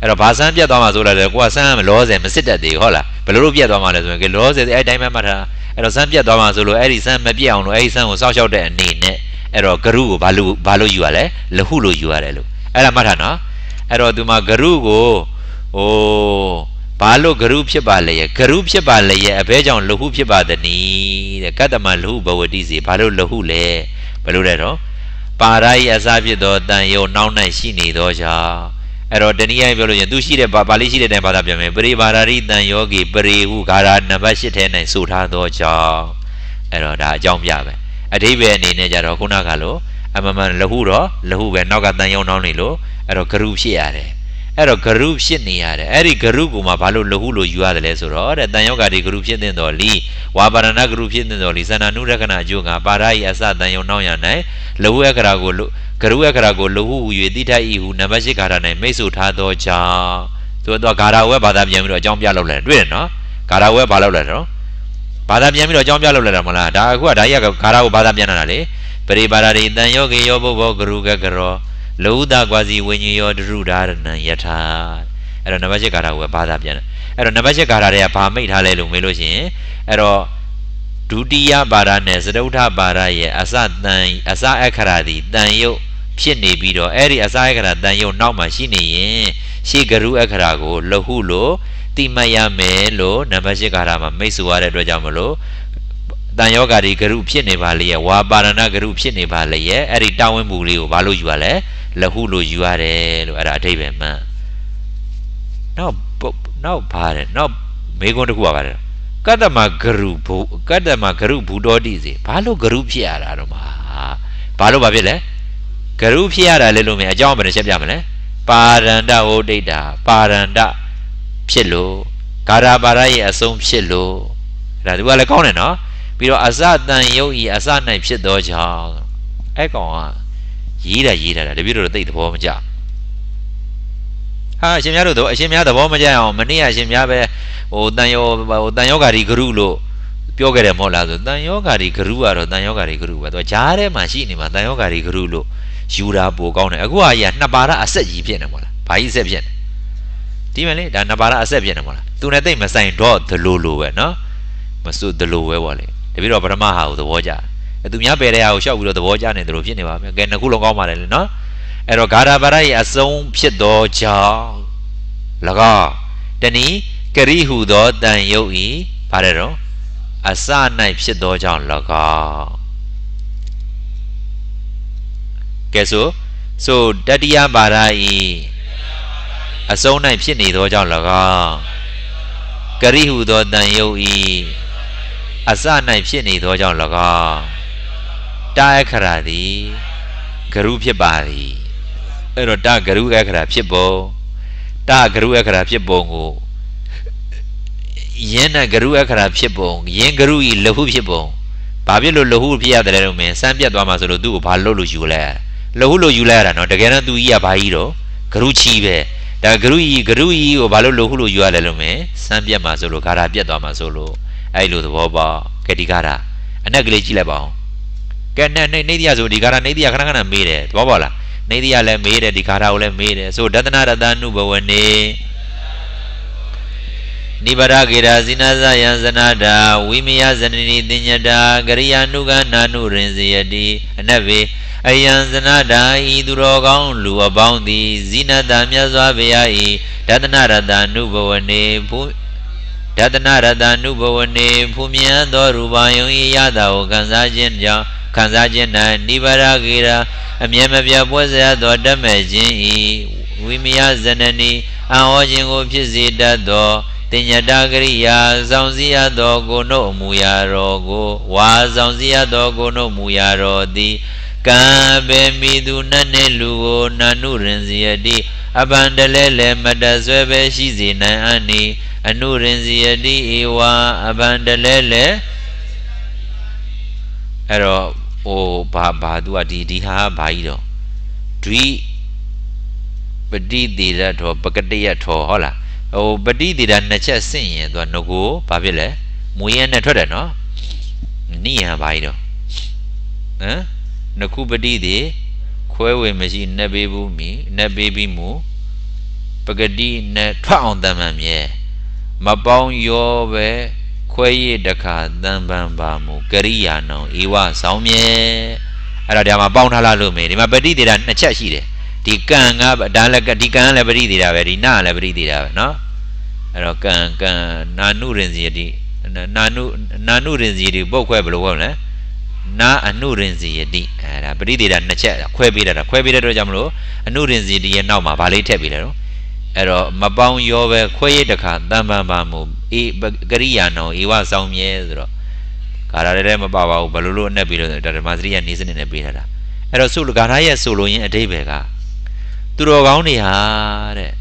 အဲ့တော့ဘာစမ်းပြက်သွားမှာဆိုလဲကိုကစမ်းမလောဆယ်မစစ်တတ်သေးဘူးဟုတ်လားဘယ်လိုလုပ်ပြက်သွားမှာလဲဆိုရင်ကလောဆယ်အဲ့တိုင်းပဲမှတ်ထားအဲ့တော့စမ်းပြက်သွားမှာဆိုလို့အဲ့ဒီစမ်းမပြက်အောင်လို့အဲ့ဒီစမ်းကိုစောင့်ရှောက်တဲ့အနေနဲ့အဲ့တော့ဂရုကိုဘာလို့ဘာလို့ယူရလဲလဟုလို့ယူရတယ်လို့အဲ့ဒါမှတ်ထားနော်အဲ့တော့ဒီမှာဂရုကိုဟို ဘာလို့ဂရုဖြစ်ပါလဲဂရုဖြစ်ပါလဲအဘဲကြောင့်လဟုဖြစ်ပါသနည်းတဲ့ကတ္တမလဟုဘဝတိစီဘာလို့လဟုလဲဘယ်လိုလဲတော့ပါရာဤအစာဖြစ်သောတန်ယုံနောက်၌ရှိနေသောကြောင့်အဲ့တော့တနည်းအားပြောလို့ရင်သူရှိတဲ့ပါဠိရှိတဲ့တိုင်ဘာသာပြန်မယ်ပရိပါရာရိတန်ယောဂီပရိဟုဂါရနံပါတ်၈ထဲ၌ဆိုထားသောကြောင့်အဲ့တော့ဒါအကြောင်းပြပဲအဓိပ္ပာယ်အနေနဲ့ကြတော့ခုနကလိုအမမန်လဟုတော့လဟုပဲနောက်ကတန်ယုံနောက်နေလို့အဲ့တော့ဂရုဖြစ်ရတယ် အဲ့တော့ဂရုဖြစ်နေရတယ်အဲ့ဒီဂရုကိုမှဘာလို့လဟုလို့ယူရတယ်လဲဆိုတော့တဲ့တန်ယောဂါဒီဂရုဖြစ်တဲ့တော်လီဝါပါရဏဂရုဖြစ်တဲ့တော်လီသန္တာနုရခဏအကျိုးကပါရာဤအစတန်ယုံနောက်ရ၌လဟုအခရာကိုဂရုအခရာကိုလဟုဟူ၍တိထိုက်ဤဟုနံပါတ်၈ဂါရ၌မိတ်ဆွထားသောကြောင့်သူတော့ဂါရဝဲဘာသာပြန်ပြီးတော့အကြောင်းပြလောက်လဲတွေ့တယ်နော်ဂါရဝဲဘာလောက်လဲတော့ဘာသာပြန်ပြီးတော့အကြောင်းပြလောက်လဲတော့မလားဒါအခုကဒါကြီးကဂါရကိုဘာသာပြန်တာလေပရိပါရာရိတန်ယောဂေယောဘုဘောဂရုကကရော လောဥဒကွာစီဝိညာဉ်ယောဒရုဒါရဏယထာအဲ့တော့နံပါတ်7ဂါထာကိုဘာသာပြန်တယ်အဲ့တော့နံပါတ်7ဂါထာတွေကဘာမိတ်ထားလဲလို့မေးလို့ရှိရင်အဲ့တော့ဒုတိယပါရနဲ့သရုဋ္ဌပါရရဲ့အစတန်အစအခရာသည်တန်ယုတ်ဖြစ်နေပြီးတော့အဲ့ဒီအစအခရာတန်ယုတ်နောက်မှာရှိနေရင်ရှေဂရုအခရာကိုလဟုလို့တိမတ်ရမယ်လို့နံပါတ်7ဂါထာမှာမိတ်ဆိုရတဲ့အတွက်ကြောင့်မလို့တန်ယောဂါဒီဂရုဖြစ်နေပါလေရဲ့ဝါပါရဏဂရုဖြစ်နေပါလေရဲ့အဲ့ဒီတာဝန်မှုလေးကိုဘာလို့ယူရလဲ လဟုလို့ယူရတယ်လို့အဲ့ဒါအထိပ္ပယ်မှန်နောက်နောက်ပါတယ်နောက်မေကွန်းတစ်ခုပါပါတယ်ကတ္တမဂရုဘုကတ္တမဂရုဘူတော်တိစီဘာလို့ဂရုဖြစ်ရတာတော့မှာဘာလို့ဘာဖြစ်လဲဂရုဖြစ်ရတာလဲလို့မြင်အကြောင်းဘယ်နဲ့ချက်ပြမလဲပါရန္တဟောဒိဋ္ဌာပါရန္တဖြစ်လို့ဂါရပါရရဲ့အဆုံးဖြစ်လို့ဒါသူကလည်းကောင်းတယ်နော်ပြီးတော့အစတန်ယုတ်ဤအစ၌ဖြစ်သောကြောင့်အဲ့ကောင်က ရေးတာရေးတာတပည့်တော်သိသဘောမကျဟာအရှင်များတို့တော့အရှင်များသဘောမကျအောင်မနေ့ကအရှင်များပဲဟိုတန်ယောဟိုတန်ယောဂါဒီဂရုလို့ပြောခဲ့တယ်မဟုတ်လားဆိုတန်ယောဂါဒီဂရုကတော့တန်ယောဂါဒီဂရုပဲသူဂျားထဲမှာရှိနေမှာတန်ယောဂါဒီဂရုလို့ယူတာပိုကောင်းတယ်အခုကကြီးကနှစ်ပါရအဆက်ကြီးဖြစ်နေမဟုတ်လားဘာကြီးဆက်ဖြစ်နေဒီမဲ့လေဒါနပါရအဆက်ပြည့်နေမလားသူနဲ့တိတ်မဆိုင်တော့ဒလိုလိုပဲနော်မစွဒလိုပဲပေါ့လေတပိတော့ပထမဟာကိုသဘောကျတယ် သူများပယ်တဲ့ဟာကိုရှောက်ပြီးတော့သဘောကျနေတယ်လို့ဖြစ်နေပါမယ်ကဲနှစ်ခုလုံးကောင်းပါတယ်လေနော်အဲ့တော့ဂါရပါရရဲ့အဆုံးဖြစ်သောကြောင့်၎င်းတနည်းကရိဟုသောတန်ယုတ်ဤပါတယ်တော့အစ၌ဖြစ်သောကြောင့်၎င်းကဲဆိုဆိုတတိယပါရဤအဆုံး၌ဖြစ်နေသောကြောင့်၎င်းကရိဟုသောတန်ယုတ်ဤအစ၌ဖြစ်နေသောကြောင့်၎င်း တာအခရာသည်ဂရုဖြစ်ပါသည်အဲ့တော့တာဂရုအခရာဖြစ်ပုံတာဂရုအခရာဖြစ်ပုံကိုယင်းနဲ့ဂရုအခရာဖြစ်ပုံယင်းဂရုဤလဟုဖြစ်ပုံဘာဖြစ်လို့လဟုဖြစ်ရတယ်လဲတော့မင်းစမ်းပြတ်သွားမှာဆိုလို့သူ့ကိုဘာလို့လို့ယူလဲလဟုလို့ယူလဲရတာနော်တကယ်တော့သူကြီးကဘာကြီးတော့ဂရုချီပဲဒါဂရုကြီးဂရုကြီးကိုဘာလို့လဟုလို့ယူရလဲလို့မင်းစမ်းပြတ်မှာဆိုလို့ဂါရာပြတ်သွားမှာဆိုလို့အဲ့လိုသဘောပေါကဲဒီဂါရာအနက်ကလေးကြည့်လိုက်ပါဦး ကဲနဲ့နေတိယဆိုဒီဂါရာနေတိယခဏခဏမေးတယ်သဘောပေါလားနေတိယလည်းမေးတယ်ဒီဂါရာကိုလည်းမေးတယ်ဆိုဒသနာရတနုဘဝနေနိဗ္ဗာကေရာဇိနာဇယံဇနာတာဝိမယဇနနီတင်ညတာကရိယာနုကနာနုရင်ဇယတိအနဗေအယံဇနာတာဤသူတော်ကောင်းလူအပေါင်းသည်ဇိနတာမြတ်စွာဘုရားဤဒသနာရတနုဘဝနေဘုဒသနာရတနုဘဝနေဖူမြန်းသောရူပါယုံဤရတာကိုခံစားခြင်းကြောင့် ခံစားခြင်း၌နိဗ္ဗာန်ကေရာအမြဲမပြတ်ပွဲစရာသောတတ်မဲ့ခြင်းဤဝိမယဇနနီအံဟောခြင်းကိုဖြစ်စေတတ်သောတင်ညတာကရိယာဆောင်စည်းရသောကိုနှုတ်အမူအရာတော်ကိုဝါဆောင်စည်းရသောကိုနှုတ်မူအရာတော်သည်ကံပေမိသူနတ်နှင့်လူကိုနာနုရင်စီယတိအပန္တလဲလဲမတဆွဲပဲရှိစေနိုင်အနိအနုရင်စီယတိဧဝအပန္တလဲလဲအဲ့တော့ ဟိုဘာဘာသူကဒီဒီဟာဘာကြီးတော့ဒွိပတိတိရထောပကတိယထောဟုတ်လားဟိုပတိတိရနှစ်ချက်ဆင့်ရင်သူကငကိုဘာဖြစ်လဲမွေးရဲနဲ့ထွက်တယ်နော်နိယံဘာကြီးတော့ဟမ်နခုပတိတိခွဲဝေမရှိနက်ပေးဘူးမိနက်ပေးပြီးမူပကတိနဲ့ထွက်အောင်တမ်းမှန်မြဲမပေါင်းရောပဲ ခွဲရတခါတန်ပန်ပါမူကရိယာနောဧဝဆောင်မြဲအဲ့ဒါဒီမှာပေါင်းထားလားလို့မေးဒီမှာပတိတိရနှစ်ချက်ရှိတယ်ဒီကံကဒါလည်းဒီကံလည်းပရိသေတာပဲဒီနာလည်းပရိသေတာပဲเนาะအဲ့တော့ကံကံနာနုရင်စီတိနာနုနာနုရင်စီတိပုတ်ခွဲဘယ်လိုဟုတ်လဲနာအနုရင်စီယတိအဲ့ဒါပရိသေတာနှစ်ချက်ခွဲပေးတာခွဲပေးတဲ့တော့ကြောင့်မလို့အနုရင်စီတိရဲ့နောက်မှာဗာလေးထည့်ပေးတယ်နော် အဲ့တော့မပေါင်းရောပဲခွဲရတခါတန်ပန်ပါမှုအေကရိယာနောဧဝဆောင်မြဲဆိုတော့ကာရလည်းမပါပါဘူးဘယ်လိုလိုအနက်ပြီးလို့ဒါဓမ္မစရိယနေစနစ်နဲ့ပေးထားတာအဲ့တော့ဆုလကာရရဲ့ဆိုလိုရင်းအတိဘယ်ကသူတော်ကောင်းတွေဟာတဲ့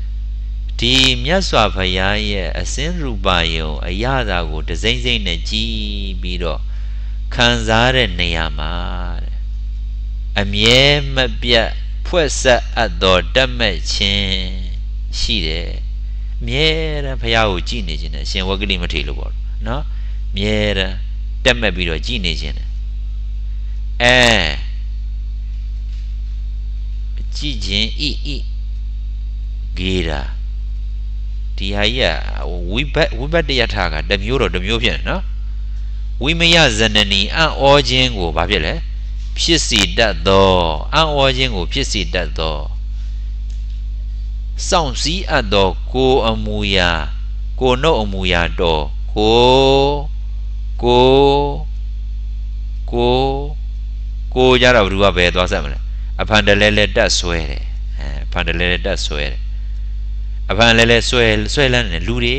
ဒီမြတ်စွာဘုရားရဲ့အစင်းရူပါယုံအရာသာကိုတစိမ့်စိမ့်နဲ့ကြည်ပြီးတော့ခံစားတဲ့နေရာမှာတဲ့အမြဲမပြတ်ဖွဲ့ဆက်အပ်သောတတ်မဲ့ခြင်း ရှိတယ်အမြဲတမ်းဘုရားကိုကြည်နေခြင်းနဲ့ရှင်ဝဂလိမထေလို့ပေါ့နော်အမြဲတမ်းတက်မဲ့ပြီးတော့ကြည်နေခြင်းနဲ့အဲကြည်ခြင်းဤဤဂေရာဒီဟာကြီးကဝိဘတ်ဝိဘတ်တယထာကတမျိုးတော့တမျိုးဖြစ်နေနော်ဝိမယဇနနီအံ့ဩခြင်းကိုဘာဖြစ်လဲဖြစ်စီတတ်သောအံ့ဩခြင်းကိုဖြစ်စီတတ်သော စောင့်စည်းအပ်သောကိုအမူအရာကိုနှုတ်အမူအရာတော်ကိုကိုကိုကိုကြတော့ဘယ်သူကဘယ်သွားဆက်မလဲအဖန်တလဲလဲတက်ဆွဲတယ်အဲအဖန်တလဲလဲတက်ဆွဲတယ်အဖန်လဲလဲဆွဲဆွဲလန်းတယ်လူတွေ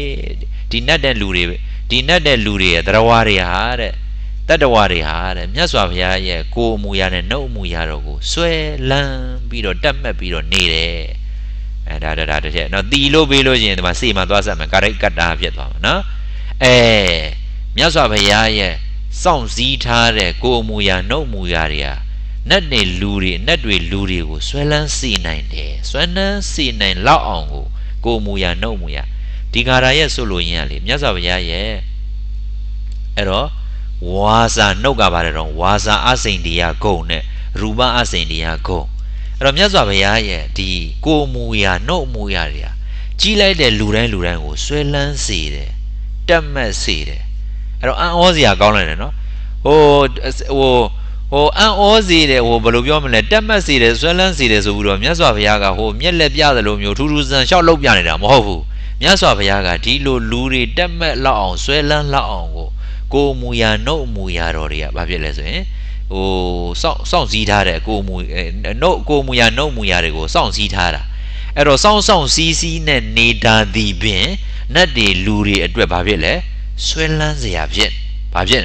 ဒီနတ်တဲ့လူတွေဒီနတ်တဲ့လူတွေရဲ့သရဝါတွေဟာတဲ့တတ္တဝါတွေဟာတဲ့မြတ်စွာဘုရားရဲ့ကိုယ်အမူအရာနဲ့နှုတ်အမူအရာတော်ကိုဆွဲလန်းပြီးတော့တက်မှတ်ပြီးတော့နေတယ် အဲဒါဒါဒါတစ်ချက်နော်တီလို့ပေးလို့ရှိရင်ဒီမှာစေမှာသွားဆက်မယ်ကာရိတ်ကတ္တာဖြစ်သွားမှာနော်အဲမြတ်စွာဘုရားရဲ့စောင့်စည်းထားတဲ့ကိုယ်အမူအရာနှုတ်အမူအရာတွေဟာနတ်တွေလူတွေနတ်တွေလူတွေကိုဆွဲလန်းစေနိုင်တယ်ဆွဲလန်းစေနိုင်လောက်အောင်ကိုကိုမူရနှုတ်မူရဒီဂါရာရဲ့ဆိုလို့ရင်းကလေမြတ်စွာဘုရားရဲ့အဲ့တော့ဝါစာနှုတ်ကပါတယ်တော့ဝါစာအစိန်တရားဂုံနဲ့ရူပအစိန်တရားဂုံအဲ့ တော့မြတ်စွာဘုရားရဲ့ဒီကိုမူရနှုတ်မူရတွေကကြီးလိုက်တဲ့လူတိုင်းလူတိုင်းကိုဆွဲလန်းစေတယ်တက်မှတ်စေတယ်အဲ့တော့အံ့ဩစရာကောင်းလိုက်တယ်နော်ဟိုဟိုဟိုအံ့ဩစေတယ်ဟိုဘယ်လိုပြောမလဲတက်မှတ်စေတယ်ဆွဲလန်းစေတယ်ဆိုပြီးတော့မြတ်စွာဘုရားကဟိုမျက်လက်ပြသလိုမျိုးထူးထူးဆန်းရှောက်လုပ်ပြနေတာမဟုတ်ဘူးမြတ်စွာဘုရားကဒီလိုလူတွေတက်မှတ်လောက်အောင်ဆွဲလန်းလောက်အောင်ကိုကိုမူရာနှုတ်မူရာတော်တွေကဘာဖြစ်လဲဆိုရင် ဟိုစောင့်စောင့်စည်းထားတဲ့ကိုမူနှုတ်ကိုမူရာနှုတ်မူရာတွေကိုစောင့်စည်းထားတာအဲ့တော့စောင့်စောင့်စီးစီးနဲ့နေတာသည်ပင်နတ်တွေလူတွေအတွက်ဘာဖြစ်လဲဆွဲလန်းစရာဖြစ်ဘာဖြစ်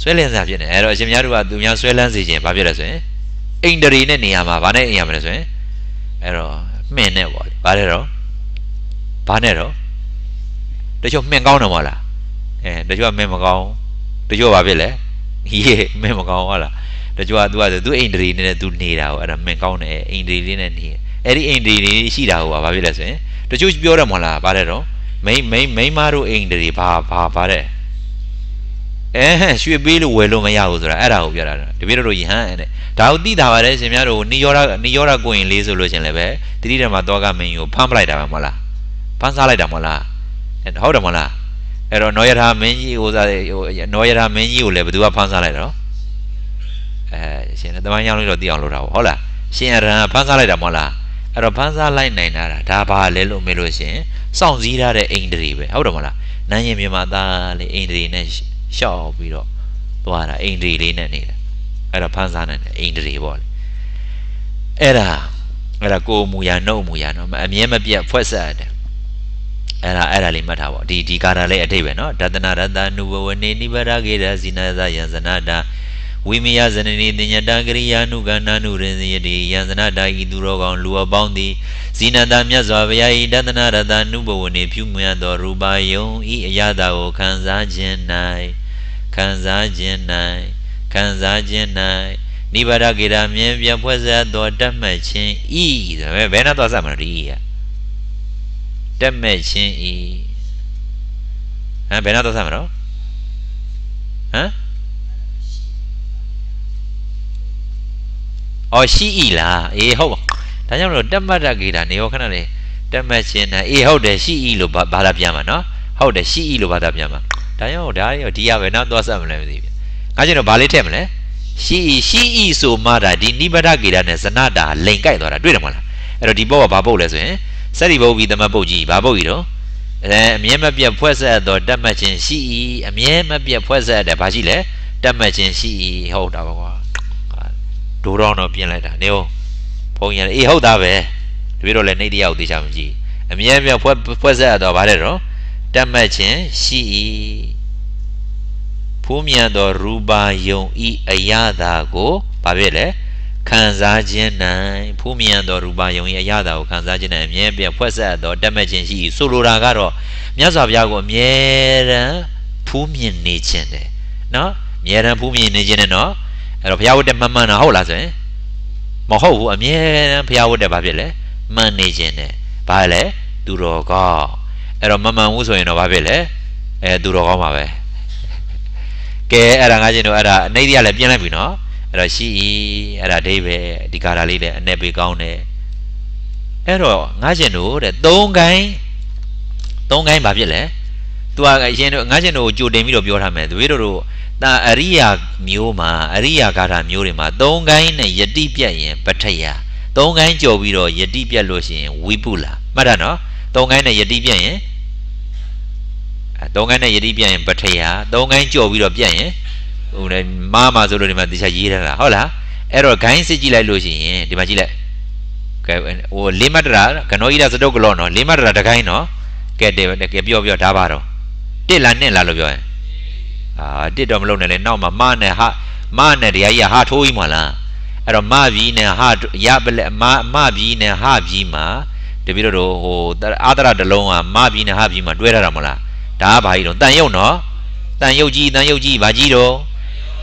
ဆွဲလန်းစရာဖြစ်နေအဲ့တော့အရှင်များတို့ကသူများဆွဲလန်းစေခြင်းဘာဖြစ်လဲဆိုရင်အိန္ဒြေနဲ့နေရာမှာဘာနဲ့အိမ်ရမလဲဆိုရင်အဲ့တော့မှင်နဲ့ပေါ့လေဘာလဲတော့ဘာနဲ့တော့တချို့မှင်ကောင်းတယ်မဟုတ်လားအဲတချို့ကမှင်မကောင်းတချို့ဘာဖြစ်လဲ ရေးမှင်မကောင်းဟုတ်လားတချို့ကသူကသူအိန္ဒြေနဲ့သူနေတာဟိုအဲ့ဒါမှင်ကောင်းတယ်အိန္ဒြေလေးနဲ့နေအဲ့ဒီအိန္ဒြေလေးရှိတာဟိုဘာဖြစ်လဲဆိုရင်တချို့ပြောတယ်မဟုတ်လားဘာလဲတော့မိန်မိန်မိန်မတို့အိန္ဒြေဘာဘာဘာတဲ့အဲရွှေပေးလို့ဝယ်လို့မရဘူးဆိုတာအဲ့ဒါကိုပြောတာတပည့်တော်ယဟန်တဲ့ဒါကိုသိတာပါတယ်ရှင်များတို့နိယောရနိယောရကိုရင်လေးဆိုလို့ရှင်လည်းပဲတိတိဓမ္မတောကမင်းကိုဖမ်းပလိုက်တာပဲမဟုတ်လားဖမ်းစားလိုက်တာမဟုတ်လားဟုတ်တယ်မဟုတ်လား အဲ့တော့နောယထာမင်းကြီးဟိုစားဟိုနောယထာမင်းကြီးကိုလည်းဘယ်သူကဖမ်းစားလိုက်တော့အဲရှင်တမန်ရောင်းလို့တော့သိအောင်လုပ်တာဟုတ်လားရှင်အရဟံဖမ်းစားလိုက်တာမဟုတ်လားအဲ့တော့ဖမ်းစားလိုက်နိုင်တာဒါဘာလဲလို့မေးလို့ရှင်စောင့်စည်းထားတဲ့အိန္ဒြေပဲဟုတ်တယ်မဟုတ်လားနန်းရင်မြမသားလေးအိန္ဒြေနဲ့ရှော့ပြီးတော့သွားတာအိန္ဒြေလေးနဲ့နေတာအဲ့တော့ဖမ်းစားနိုင်တယ်အိန္ဒြေပေါ့လေအဲ့ဒါအဲ့ဒါကိုမူရနှုတ်မူရနော်အမြဲမပြတ်ဖွဲ့ဆက်ရတယ် အဲ့ဒါအဲ့ဒါလေးမှတ်ထားပါဒီဒီကာတာလေးအထိပ်ပဲနော်ဒတနာရတနုဘဝနေနိဗ္ဗာဂေရဇိနာသယံဇနာတာဝိမယဇနနီတင်ညတကရိယာနုကန္နာနုရင်ယတိယံဇနာတာဤသူတော်ကောင်လူအပေါင်းသည်ဇိနတာမြတ်စွာဘုရားဤဒတနာရတနုဘဝနေဖြူမြတ်သောရူပါယုံဤအယတာကိုခံစားခြင်း၌ခံစားခြင်း၌ခံစားခြင်း၌နိဗ္ဗာန်ကေရာမြင်ပြဖွဲ့စပ်သောတတ်မှတ်ခြင်းဤဆိုပဲဘယ်နဲ့သွားစမှာဒီက တက်မဲ့ခြင်းဤဟမ်ဘယ်နဲ့သွားစမှာတော့ဟမ်အော်ရှိဤလားအေးဟုတ်ပါဒါကြောင့်မလို့တက်မှတ်တကေတာနေရောခဏလေးတက်မှတ်ခြင်းနဲ့အေးဟုတ်တယ်ရှိဤလို့ဘာသာပြန်မှာနော်ဟုတ်တယ်ရှိဤလို့ဘာသာပြန်မှာဒါကြောင့်ဒါရောဒီရပဲနော်သွားစမလဲမသိဘူးငါကျတော့ဘာလေးထည့်မလဲရှိဤရှိဤဆိုမှဒါဒီနိဗ္ဗာန်ကေတာနဲ့ဇနတာလိန်ကြိုက်သွားတာတွေ့တယ်မလားအဲ့တော့ဒီဘောကဘာပုတ်လဲဆိုရင် စရိဘုတ်ပြီးသမပုတ်ကြီးဘာပုတ်ကြီးတော့အဲအမြဲမပြတ်ဖွဲ့ဆက်သောတတ်မှတ်ခြင်းရှိ၏အမြဲမပြတ်ဖွဲ့ဆက်တဲ့ဘာရှိလဲတတ်မှတ်ခြင်းရှိ၏ဟုတ်တာပါကွာဒိုးတော့တော့ပြင်လိုက်တာနေဟုတ်ဘုံရအေးဟုတ်တာပဲတပည့်တော်လည်းနေတရားကိုသိချမကြည့်အမြဲပြတ်ဖွဲ့ဖွဲ့ဆက်တော့ဗါတဲ့တော့တတ်မှတ်ခြင်းရှိ၏ဖူးမြန်သောရူပါယုံဤအယတာကိုဘာဖြစ်လဲ ခံစားခြင်း၌ဖူးမြန်သောရူပါယုံ၏အရသာကိုခံစားခြင်း၌အမြဲပြဖွဲ့ဆက်သောတတ်မဲ့ခြင်းရှိ၏ဆိုလိုတာကတော့မြတ်စွာဘုရားကိုအမြဲတမ်းဖူးမြင်နေခြင်းတယ်နော်အမြဲတမ်းဖူးမြင်နေခြင်းနဲ့နော်အဲ့တော့ဘုရားဝတ်တဲ့မှန်မှန်တာဟုတ်လားဆိုရင်မဟုတ်ဘူးအမြဲတမ်းဘုရားဝတ်တဲ့ဘာဖြစ်လဲမှန်နေခြင်းတယ်ဘာလဲသူတော်ကောင်းအဲ့တော့မမှန်ဘူးဆိုရင်တော့ဘာဖြစ်လဲအဲသူတော်ကောင်းပါပဲကဲအဲ့ဒါငါချင်းတို့အဲ့ဒါအနှိမ့်ရလည်းပြင်းလိုက်ပြီနော် အဲ့တော့ရှိအဲ့ဒါဒိဗေဒီကာရာလေးလည်းအ내ပေးကောင်းတယ်အဲ့တော့ငါးရှင်တို့တဲ့သုံးကိုင်းသုံးကိုင်းဘာဖြစ်လဲသူကအရင်တို့ငါးရှင်တို့ကိုကြိုတင်ပြီးတော့ပြောထားမယ်သူတို့တို့တာအရိယာမျိုးမှာအရိယာဂါထာမျိုးတွေမှာသုံးကိုင်းနဲ့ယတိပြတ်ရင်ပထယသုံးကိုင်းကြော်ပြီးတော့ယတိပြတ်လို့ရှိရင်ဝိပုလာမှတ်တာနော်သုံးကိုင်းနဲ့ယတိပြတ်ရင်သုံးကိုင်းနဲ့ယတိပြတ်ရင်ပထယသုံးကိုင်းကြော်ပြီးတော့ပြတ်ရင် ဟိုလည်းမားမှာဆိုလို့ဒီမှာတခြားရေးထားတာဟုတ်လားအဲ့တော့ဂိုင်းစစ်ကြည့်လိုက်လို့ရှိရင်ဒီမှာကြည့်လိုက်ကဲဟိုလေးမတရာကနောဤရစတုတ်ကလောနော်လေးမတရာတကိုင်းနော်ကဲတယ်ကဲပြောပြောဒါပါတော့တစ်လားနဲ့လားလို့ပြောရင်အာတစ်တော့မလုပ်နဲ့လေနောက်မှာမနဲ့ဟာမနဲ့တရားကြီးဟာထိုးကြီးမလားအဲ့တော့မပြီးနဲ့ဟာရပလက်မမပြီးနဲ့ဟာပြီးမှာတပည့်တော်ဟိုအာတရတလုံးကမပြီးနဲ့ဟာပြီးမှာတွဲထားတာမလားဒါကဘာကြီးတော့တန်ရုပ်နော်တန်ရုပ်ကြီးတန်ရုပ်ကြီးဘာကြီးတော့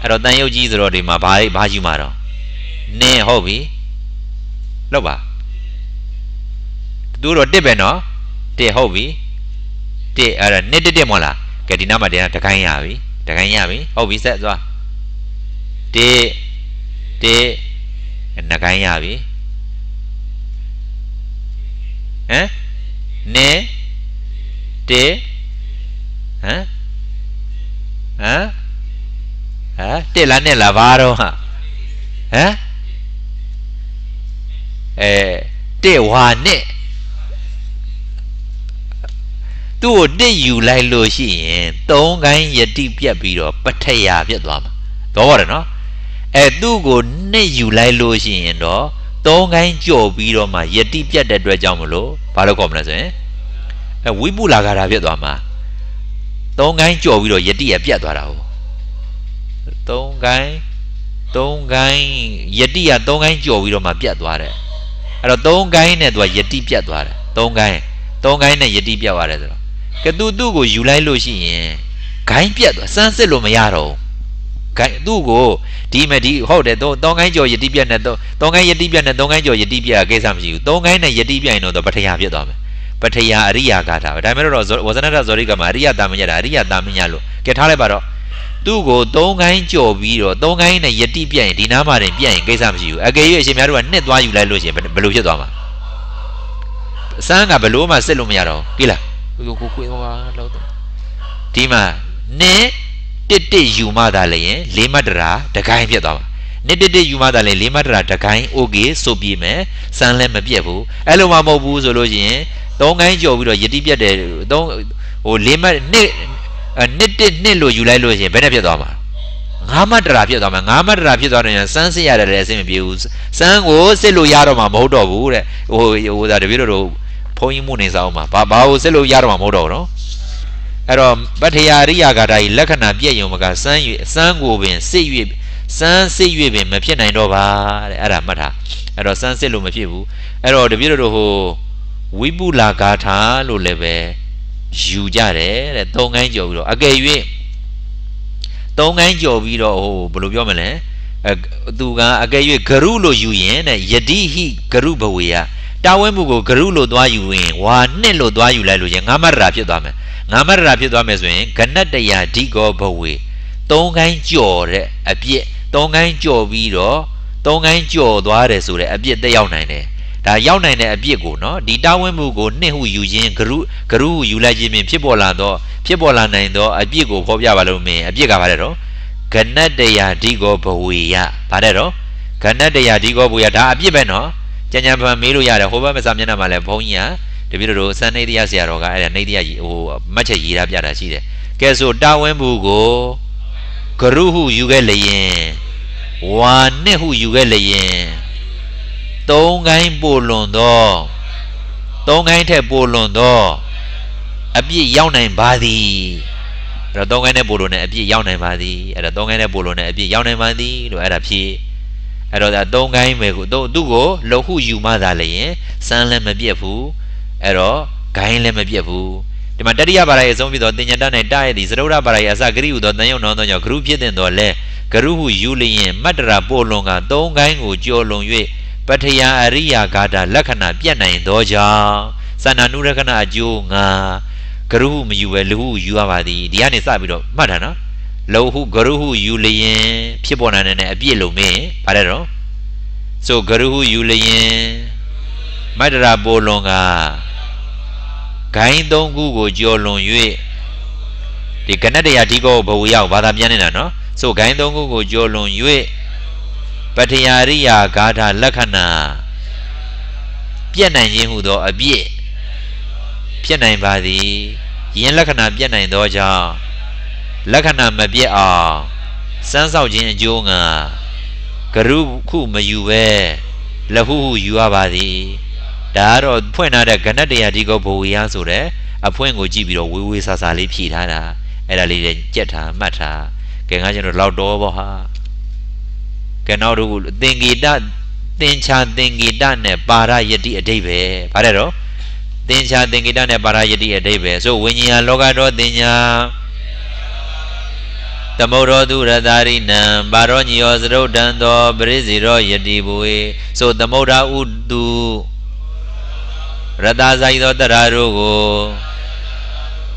အဲ့တော့တန်ရုပ်ကြီးဆိုတော့ဒီမှာဘာဘာယူမှာတော့နင်းဟုတ်ပြီလောက်ပါသူတော့တစ်ပဲနော်တစ်ဟုတ်ပြီတစ်အဲ့ဒါနှစ်တစ်တစ်မဟုတ်လားကဲဒီနားမှာတရားတကိုင်းရပြီတကိုင်းရပြီဟုတ်ပြီဆက်သွားတစ်တစ်နှကိုင်းရပြီဟမ်တေဟမ်ဟမ် ဟမ်တက်လားနဲ့လားဘာတော့ဟာဟမ်အဲတက်ဝါနဲ့သူ့ကိုတက်ယူလိုက်လို့ရှိရင်သုံးကိုင်းယတိပြက်ပြီးတော့ပထရာပြက်သွားမှာတော့ပါတယ်နော်အဲသူ့ကိုနဲ့ယူလိုက်လို့ရှိရင်တော့သုံးကိုင်းကြော်ပြီးတော့မှယတိပြက်တဲ့အတွက်ကြောင့်မလို့ဘာလို့ခေါ်မလဲဆိုရင်အဲဝိပုလာဂါတာပြက်သွားမှာသုံးကိုင်းကြော်ပြီးတော့ယတိရပြက်သွားတာဟုတ် သုံးကိုင်းသုံးကိုင်းယတိကသုံးကိုင်းကြော်ပြီးတော့မှပြက်သွားတယ်အဲ့တော့သုံးကိုင်းနဲ့သူကယတိပြက်သွားတယ်သုံးကိုင်းသုံးကိုင်းနဲ့ယတိပြက်သွားတယ်ဆိုတော့ကတူသူ့ကိုယူလိုက်လို့ရှိရင်ဂိုင်းပြက်သွားစမ်းစစ်လို့မရတော့ဂိုင်းသူ့ကိုဒီမဒီဟုတ်တယ်သုံးသုံးကိုင်းကြော်ယတိပြက်နဲ့သုံးသုံးကိုင်းယတိပြက်နဲ့သုံးကိုင်းကြော်ယတိပြက်ကကိစ္စမရှိဘူးသုံးကိုင်းနဲ့ယတိပြက်ရင်တော့ပထရာပြက်သွားမယ်ပထရာအရိယာဂါထာပဲဒါပေမဲ့တော့ဝဇနတဇောရိကမှာအရိယတာမညတာအရိယတာမညလို့ကဲထားလိုက်ပါတော့ သူ့ကိုသုံးကိုင်းကြော်ပြီးတော့သုံးကိုင်းနဲ့ယတိပြက်ရင်ဒီနားမှာတင်ပြက်ရင်ကိစ္စမရှိဘူးအကယ်၍အရှင်များတို့ကနှစ်သွားယူလိုက်လို့ရှိရင်ဘယ်လိုဖြစ်သွားမှာစမ်းကဘလို့မှစစ်လို့မရတော့ပြီလားကိုကိုကိုဟောလောက်တော့ဒီမှာနဲ့တစ်တစ်ယူမှသာလည်းရင်လေးမတ်တရာတကိုင်းဖြစ်သွားမှာနှစ်တစ်တစ်ယူမှသာလည်းလေးမတ်တရာတကိုင်းโอเคဆိုပြီးမယ်စမ်းလည်းမပြက်ဘူးအဲ့လိုမှမဟုတ်ဘူးဆိုလို့ရှိရင်သုံးကိုင်းကြော်ပြီးတော့ယတိပြက်တယ်သုံးဟိုလေးမတ်နှစ် နှစ်တစ်နှစ်လို့ယူလိုက်လို့ရှိရင်ဘယ်နဲ့ဖြစ်သွားမှာငါးမတ်တရာဖြစ်သွားမှာငါးမတ်တရာဖြစ်သွားတယ်စမ်းစစ်ရတယ်လည်းအဆင်မပြေဘူးစမ်းကိုစစ်လို့ရတော့မှာမဟုတ်တော့ဘူးတဲ့ဟိုဟိုဒါတပည့်တော်ဘုန်းကြီးမှုနေဆောင်မှာဘာဘာကိုစစ်လို့ရတော့မှာမဟုတ်တော့ဘူးနော်အဲ့တော့ပတ္ထယာရိယာဂါတာကြီးလက္ခဏာပြည့်ယုံမကစမ်း၍စမ်းကိုပင်စစ်၍စမ်းစစ်၍ပင်မဖြစ်နိုင်တော့ပါတဲ့အဲ့ဒါမှတ်ထားအဲ့တော့စမ်းစစ်လို့မဖြစ်ဘူးအဲ့တော့တပည့်တော်ဟိုဝိပုလာဂါထာလို့လည်းပဲ ယူကြတယ်တဲ့သုံးကိုင်းကြော်ပြီးတော့အကယ်၍သုံးကိုင်းကြော်ပြီးတော့ဟိုဘယ်လိုပြောမလဲအဲသူကအကယ်၍ဂရုလို့ယူရင်တဲ့ယတိဟိဂရုဘဝေယတာဝဲမှုကိုဂရုလို့သွားယူရင်ဝါနှစ်လို့သွားယူလိုက်လို့ရင်ငါမရတာဖြစ်သွားမယ်ငါမရတာဖြစ်သွားမယ်ဆိုရင်ဂဏတယဓိကောဘဝေသုံးကိုင်းကြော်တဲ့အပြစ်သုံးကိုင်းကြော်ပြီးတော့သုံးကိုင်းကြော်သွားတယ်ဆိုတဲ့အပြစ်တက်ရောက်နိုင်တယ် ဒါရောက်နိုင်တဲ့အပြစ်ကိုနော်ဒီတာဝဲမှုကိုနှစ်ဟုယူခြင်းဂရုဂရုဟုယူလိုက်ခြင်းဖြင့်ဖြစ်ပေါ်လာတော့ဖြစ်ပေါ်လာနိုင်သောအပြစ်ကိုဖော်ပြပါလို့မင်းအပြစ်ကဘာလဲတော့ဂဏတယဓိကောဘဝေယဘာလဲတော့ဂဏတယဓိကောဘဝေယဒါအပြစ်ပဲနော်ကြံကြံဖန်မေးလို့ရတယ်ဟိုဘက်မစာမျက်နှာမှာလည်းဘုန်းကြီးကတပည့်တော်စံနေတရားဆရာတော်ကအဲ့ဒါနေတရားကြီးဟိုမှတ်ချက်ရေးထားပြတာရှိတယ်ကဲဆိုတာဝင်းဘူးကိုဂရုဟုယူခဲ့လျင်ဝါနှစ်ဟုယူခဲ့လျင် သုံးကိုင်းပို့လွန်သောသုံးကိုင်းထက်ပို့လွန်သောအပြစ်ရောက်နိုင်ပါသည်အဲ့တော့သုံးကိုင်းနဲ့ပို့လွန်တဲ့အပြစ်ရောက်နိုင်ပါသည်အဲ့တော့သုံးကိုင်းနဲ့ပို့လွန်တဲ့အပြစ်ရောက်နိုင်ပါသည်လို့အဲ့ဒါဖြေအဲ့တော့ဒါသုံးကိုင်းပဲကိုသူ့ကိုလှုပ်ဟုယူမှသာလျင်စမ်းလည်းမပြတ်ဘူးအဲ့တော့ဂိုင်းလည်းမပြတ်ဘူးဒီမှာတတိယပါရရဲ့အဆုံးဖြစ်သောတင်ညာတ၌တရဲ့ဒီသရုပ်ရပါရရဲ့အစဂရိဟုသောတန်ယုံနောသောကြောင့်ဂရုဖြစ်တဲ့တော်လဲဂရုဟုယူလျင်မတ္တရာပို့လွန်ကသုံးကိုင်းကိုကြော်လွန်၍ ပထယအရိယာဂါတာလက္ခဏာပြတ်နိုင်သောကြောင့်သန္တာနုရခဏအကျိုးငါဂရုဟုမယူပဲလူဟုယူရပါသည်ဒီကနေစပြီးတော့မှတ်တာနော်လောဟုဂရုဟုယူလျင်ဖြစ်ပေါ်နိုင်တဲ့အပြည့်လုံးမင်းဗါတယ်တော့ဆိုဂရုဟုယူလျင်မတ္တရာပိုလွန်ကဂိုင်းသုံးခုကိုကြော်လွန်၍ဒီကဏ္ဍတရားဒီကောဘဝရောက်ဘာသာပြန်နေတာနော်ဆိုဂိုင်းသုံးခုကိုကြော်လွန်၍ ပထယာရိယာဂါထာလက္ခဏာပြည့်နိုင်ခြင်းဟုသောအပြည့်ဖြစ်နိုင်ပါသည်ယင်းလက္ခဏာပြည့်နိုင်သောကြောင့်လက္ခဏာမပြည့်အောင်စမ်းဆောက်ခြင်းအကျိုးငါဂရုခုမယူပဲလဟုဟုယူရပါသည်ဒါကတော့ဖွင့်ထားတဲ့ကဏ္ဍတရားဒီကောဘဝေယဆိုတဲ့အဖွင့်ကိုကြည့်ပြီးတော့ဝေးဝေးဆာဆာလေးဖြည့်ထားတာအဲ့ဒါလေးကြက်ထားမှတ်ထားကဲငါကျွန်တော်လောက်တော့ဘောဟာ ကဲနောက်တို့သင်္ကေတသင်္ချာသင်္ကေတနဲ့ပါရယတိအတိတ်ပဲဗါတဲ့တော့သင်္ချာသင်္ကေတနဲ့ပါရယတိအတိတ်ပဲဆိုဝိညာဉ်လောကတော်သင်ညာသမုဒ္ဒောသူရတာရိနံပါရောညောသရုတ်တံသောပရိစီရောယတိဘွေဆိုသမုဒ္ဒဥတုရတဇာယသောတရာတို့ကို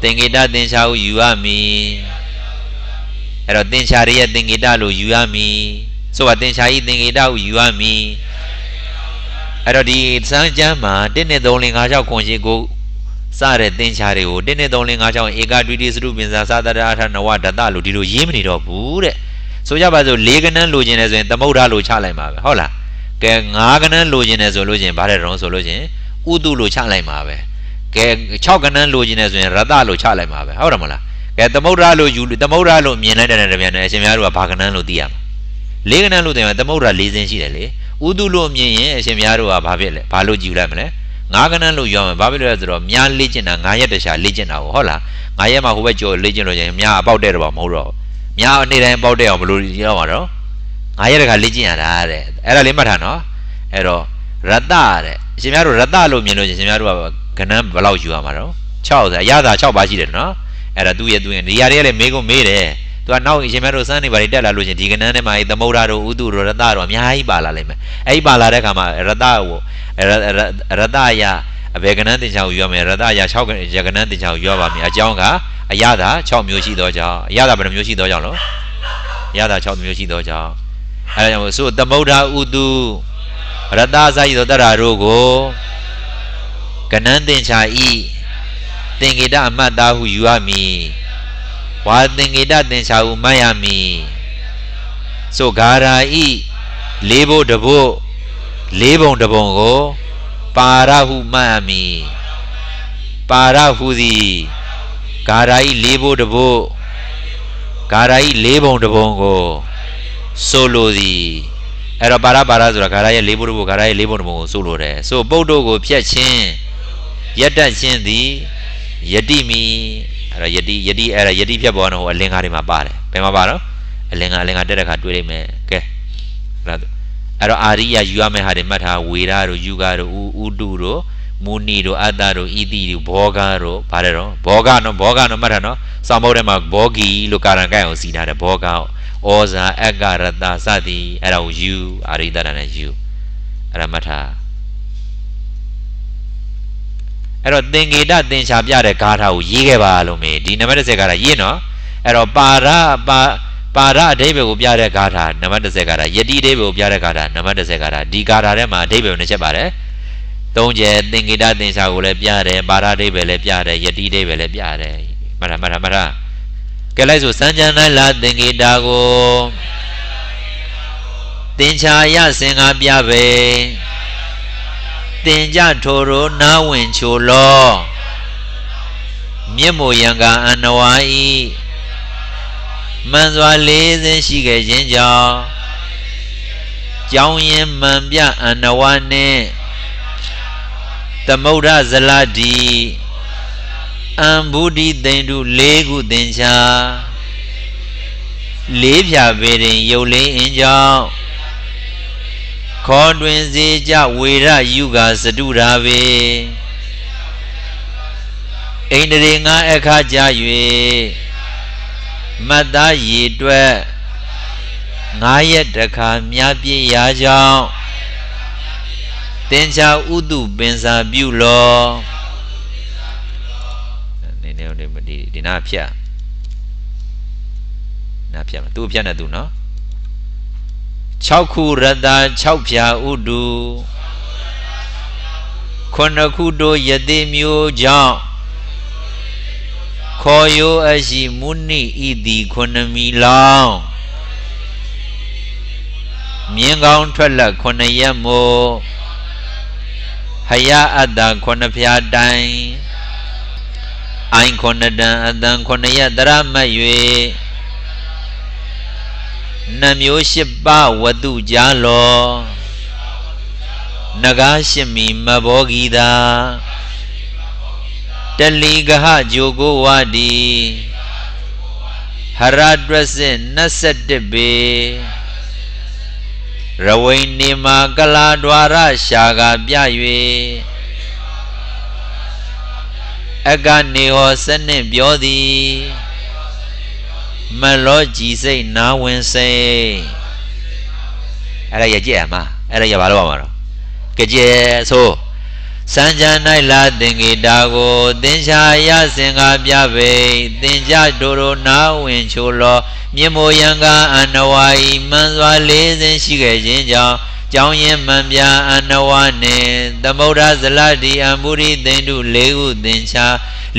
သင်္ကေတသင်္ချာဟုယူရမည်အဲ့တော့သင်္ချာရဲ့သင်္ကေတလို့ယူရမည် ဆိုပါသင်္ချာဤသင်္ကေတဟုယူရမည်အဲ့တော့ဒီစမ်းကျမ်းမှာ1နဲ့3 5 6ခွန်ရှိကိုစတဲ့သင်္ချာတွေကိုတင်းနဲ့3လ5ချောင်းဧကဒွိတိစရုပင်စာသာတရာထနဝဒတလို့ဒီလိုရေးမနေတော့ဘူးတဲ့ဆိုကြပါစို့၄ကနန်းလိုချင်တယ်ဆိုရင်သမုဒ္ဒလို့ချလိုက်မှာပဲဟုတ်လားကဲ၅ကနန်းလိုချင်တယ်ဆိုလို့ချင်းဘာတဲ့တုံးဆိုလို့ချင်းဥတုလို့ချလိုက်မှာပဲကဲ6ကနန်းလိုချင်တယ်ဆိုရင်ရတလို့ချလိုက်မှာပဲဟုတ်တယ်မလားကဲသမုဒ္ဒလို့ယူသမုဒ္ဒလို့မြင်လိုက်တဲ့တပြန်နဲ့အရှင်များတို့ကဘာကနန်းလို့သိရမှာ ၄ကနန်းလို့သိရင်သမုဒ္ဒ၄စင်းရှိတယ်လေဥတုလို့မြင်ရင်အရှင်များတို့ကဘာဖြစ်လဲဘာလို့ကြည့်လိုက်မလဲငါးကနန်းလို့ပြောမယ်ဘာဖြစ်လို့လဲဆိုတော့မြားလေ့ကျင့်တာငါးရက်တခြားလေ့ကျင့်တာဟုတ်လားငါးရက်မှဟိုဘက်ကျော်လေ့ကျင့်လို့ရင်မြားအပေါက်တဲ့တော့မဟုတ်တော့မြားအနေတိုင်းပေါက်တဲ့အောင်ဘလို့ရောက်မှာတော့ငါးရက်တခါလေ့ကျင့်ရတာတဲ့အဲ့ဒါလေးမှတ်ထားနော်အဲ့တော့ရတတဲ့အရှင်များတို့ရတလို့မြင်လို့ရှင်များတို့ကကနန်းဘယ်လောက်ယူရမှာတော့6ဆိုအရသာ6ပါရှိတယ်နော်အဲ့ဒါသူ့ရဲ့သူ့ရဲ့နေရာတွေကလည်းမေးကုန်မေးတယ် သူကနောက်ရှင်များတို့စမ်းနေပါလေတက်လာလို့ရှင်ဒီကနန်းထဲမှာသမုဒ္ဒတို့ဥတုတို့ရတတို့အများကြီးပါလာလိမ့်မယ်အဲ့ဒီပါလာတဲ့ခါမှာရတကိုရတယအဘေကနန်းတင်ချောင်းယူရမယ်ရတယ6ရကနန်းတင်ချောင်းယူရပါမယ်အကြောင်းကအရသာ6မျိုးရှိသောကြောင့်အရသာဘယ်နှမျိုးရှိသောကြောင့်လို့အရသာ6မျိုးရှိသောကြောင့်အဲဒါကြောင့်ဆိုသမုဒ္ဒဥတုရတစာယသောတရတို့ကိုကနန်းတင်ချာဤသင်္ကေတအမတ်သားဟုယူရမည် ဝါသင်္ကေတသင်္ချာဟုမှတ်ရမည်ဆိုဂါရာဤလေးဘုတ်တဘုတ်လေးပုံတပုံကိုပါရဟုမှတ်ရမည်ပါရဟုသည်ဂါရာဤလေးဘုတ်တဘုတ်ဂါရာဤလေးပုံတပုံကိုဆိုလိုသည်အဲ့တော့ပါရပါရဆိုတာဂါရရဲ့လေးဘုတ်တဘုတ်ဂါရရဲ့လေးပုံတပုံကိုဆိုလိုတယ်ဆိုပုတ်တို့ကိုဖြတ်ခြင်းယက်တက်ခြင်းသည်ယတိမီ အဲ့တော့ယတိယတိအဲ့ဒါယတိဖြတ်ပေါ်တော့ဟိုအလင်္ကာတွေမှာပါတယ်ဘယ်မှာပါတော့အလင်္ကာအလင်္ကာတက်တဲ့ခါတွေ့လိမ့်မယ်ကဲအဲ့တော့အဲ့တော့အာရိယယူရမယ့်ဟာတွေမှတ်ထားဝေရတို့ယူကတို့ဥတုတို့မူနီတို့အတ္တတို့ဣတိတို့ဘောဂတို့ဗါတယ်တော့ဘောဂနော်ဘောဂနော်မှတ်ထားနော်စောင်းမုတ်ထဲမှာဘောဂီလို့ကာရံကိုင်အောင်စီးထားတယ်ဘောဂဩဇာအက္ကရတစသည်အဲ့ဒါကိုယူအာရိတရနဲ့ယူအဲ့ဒါမှတ်ထား အဲ့တော့သင်္ကေတသင်္ချာပြတဲ့ဂါထာကိုရေးခဲ့ပါလို့မေးဒီနံပါတ်30ဂါထာရေးနော်အဲ့တော့ပါရပါပါရအဓိပ္ပာယ်ကိုပြတဲ့ဂါထာနံပါတ်30ဂါထာယတိအဓိပ္ပာယ်ကိုပြတဲ့ဂါထာနံပါတ်30ဂါထာဒီဂါထာထဲမှာအဓိပ္ပာယ်ကိုနှစ်ချက်ပါတယ်သုံးချက်သင်္ကေတသင်္ချာကိုလည်းပြတယ်ပါရအဓိပ္ပာယ်လည်းပြတယ်ယတိအဓိပ္ပာယ်လည်းပြတယ်မှတ်တာမှတ်တာမှတ်တာကဲလိုက်ဆိုစံကြံ၌လာသင်္ကေတကိုသင်္ချာရစင်ကားပြပဲ တင်ကြထိုရိုနာဝင်ချိုလောမြင့်မိုယံကအန္နဝါဤမှန်စွာလေးစင်းရှိခဲ့ခြင်းကြောင့်ကြောင်းရင်မှန်ပြအန္နဝါနှင့်သမုဒ္ဒဇလတိအံဗုဒိသိန္ဓုလေးခုသင်္ချာလေးဖြာပေရင်ရုပ်လေးအင်းကြောင့် ခေါ်တွင်စေကြဝေရယုကစတုရာပေအိန္ဒြေငါအခါကြ၍မတ်သားရည်တွက်ငါးရက်တခါမြားပြည့်ရာကြောင့်တင်ချာဥတုပင်စာပြုလောနေနေဒီဒီနာဖြတ်နာဖြတ်မသူ့ဖြတ်နေသူနော် 6ခုရတ6ဖြာဥတုခုနှစ်ခုတို့ယတိမျိုးကြောင့်ခေါ်ယောအရှိမုနိဤသည်ခုနှစ်မီလောင်းမြင်းကောင်းထွက်လက်ခုနှစ်ရက်မို့ဟယအတ္တခုနှစ်ဖြာတိုင်အိုင်ခုနှစ်တန်အတန်ခုနှစ်ရက်တရမတ်၍ နှမျိုးရှစ်ပါးဝတုကြားလောနဂါရှိမီမဘောဂီတာတလီကဟဂျိုကိုဝဒီဟရတွက်စစ်21ပေရဝိနေမာကလာဒွာရရှာကပြ၍အကနေဟောစနစ်ပြောသည် မလောကြည်စိတ်နာဝင်စိတ်အဲ့ဒါရကြည့်ရမှာအဲ့ဒါရဘာလို့ပါမှာတော့ကြဲဆိုစံကြံ၌လာသင်္ကေတာကိုသင်္ချာရစင်္ကာပြပေသင်္ကြဒိုရိုနာဝင်ချိုလောမြင်မိုယံကအန္နဝါဤမှန်စွာလေးစင်ရှိခဲ့ခြင်းကြောင့်ကြောင်းရင်မှန်ပြအနဝနှင့်သမုဒ္ဒဇလတိအမုရိသိန္ဓုလေးခုသင်္ချာ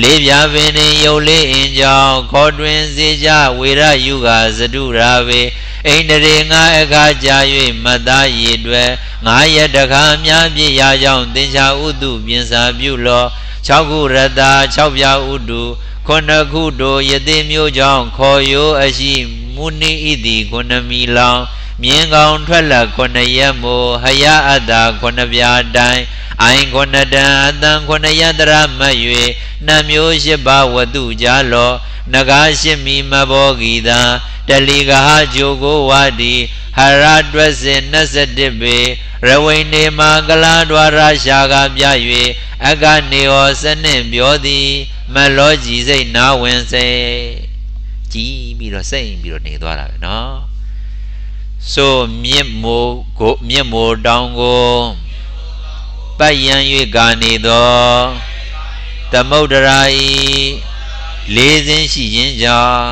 လေးပြပင်နှင့်ယုတ်လေးအင်ကြောင့်ခေါ်တွင်စေကြဝေရယုကဇတုရာဝေအိန္ဒြေငါအခါကြာ၍မတ္တရည်တွယ်ငါရတခါအများပြည့်ရာကြောင့်သင်္ချာဥတုပြင်စာပြုလော6ခုရတ6ပြဥတုခုနှစ်ခုတို့ယသိမျိုးကြောင့်ခေါ်ရိုးအရှိမုနိဣတိခုနှစ်မီလောင်မြင်းကောင်ထွက်လာခုနှစ်ရက်မို့ဟယအတ္တာခုနှစ်ပြားတိုင်း အိုင်ခုနှစ်တန်အတန်ခုနှစ်ရတရမတ်၍နှမျိုးရှိပါဝတုကြလောနဂါရှိမီမဘောဂီတာတလီကဟာဂျိုကိုဝါဒီဟရတွက်စင်21ပေရဝိနေမာကလာဒွာရရှာကပြ၍အကနေယောစနင့်ပြောသည်မလောကြည်စိတ်နာဝင်စေကြည်ပြီးတော့စိတ်ပြီးတော့နေသွားတာပဲเนาะဆိုမြင့်မိုးကိုမြင့်မိုးတောင်ကို ပတ်ရန်၍ကာနေသောသမုဒ္ဒရာဤလေးစင်းရှိခြင်းကြောင့်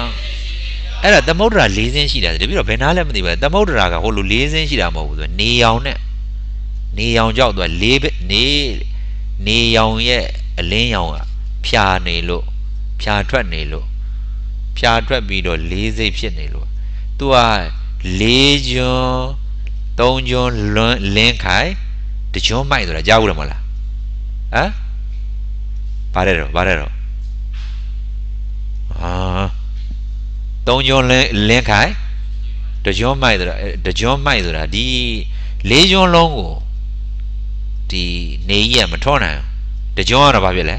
အဲ့ဒါသမုဒ္ဒရာလေးစင်းရှိတာတပြီးတော့ဘယ်နာလဲမသိပါဘူးသမုဒ္ဒရာကဟိုလိုလေးစင်းရှိတာမဟုတ်ဘူးဆိုနေရောင်နဲ့နေရောင်ကြောက်သူကလေးနေနေရောင်ရဲ့အလင်းရောင်ကဖြာနေလို့ဖြာထွက်နေလို့ဖြာထွက်ပြီးတော့လေးစိတ်ဖြစ်နေလို့သူကလေးကျွန်းသုံးကျွန်းလွန်းလင်းခိုင် တကျွန်းမိုက်ဆိုတာကြားဘူးတယ်မဟုတ်လားဟမ်ဘာလဲတော့ဘာလဲတော့အာသုံးကျွန်းလင်းလင်းခိုင်တကျွန်းမိုက်ဆိုတာတကျွန်းမိုက်ဆိုတာဒီလေးကျွန်းလုံးကိုဒီနေကြီးကမထောနိုင်တကျွန်းကတော့ဘာဖြစ်လဲ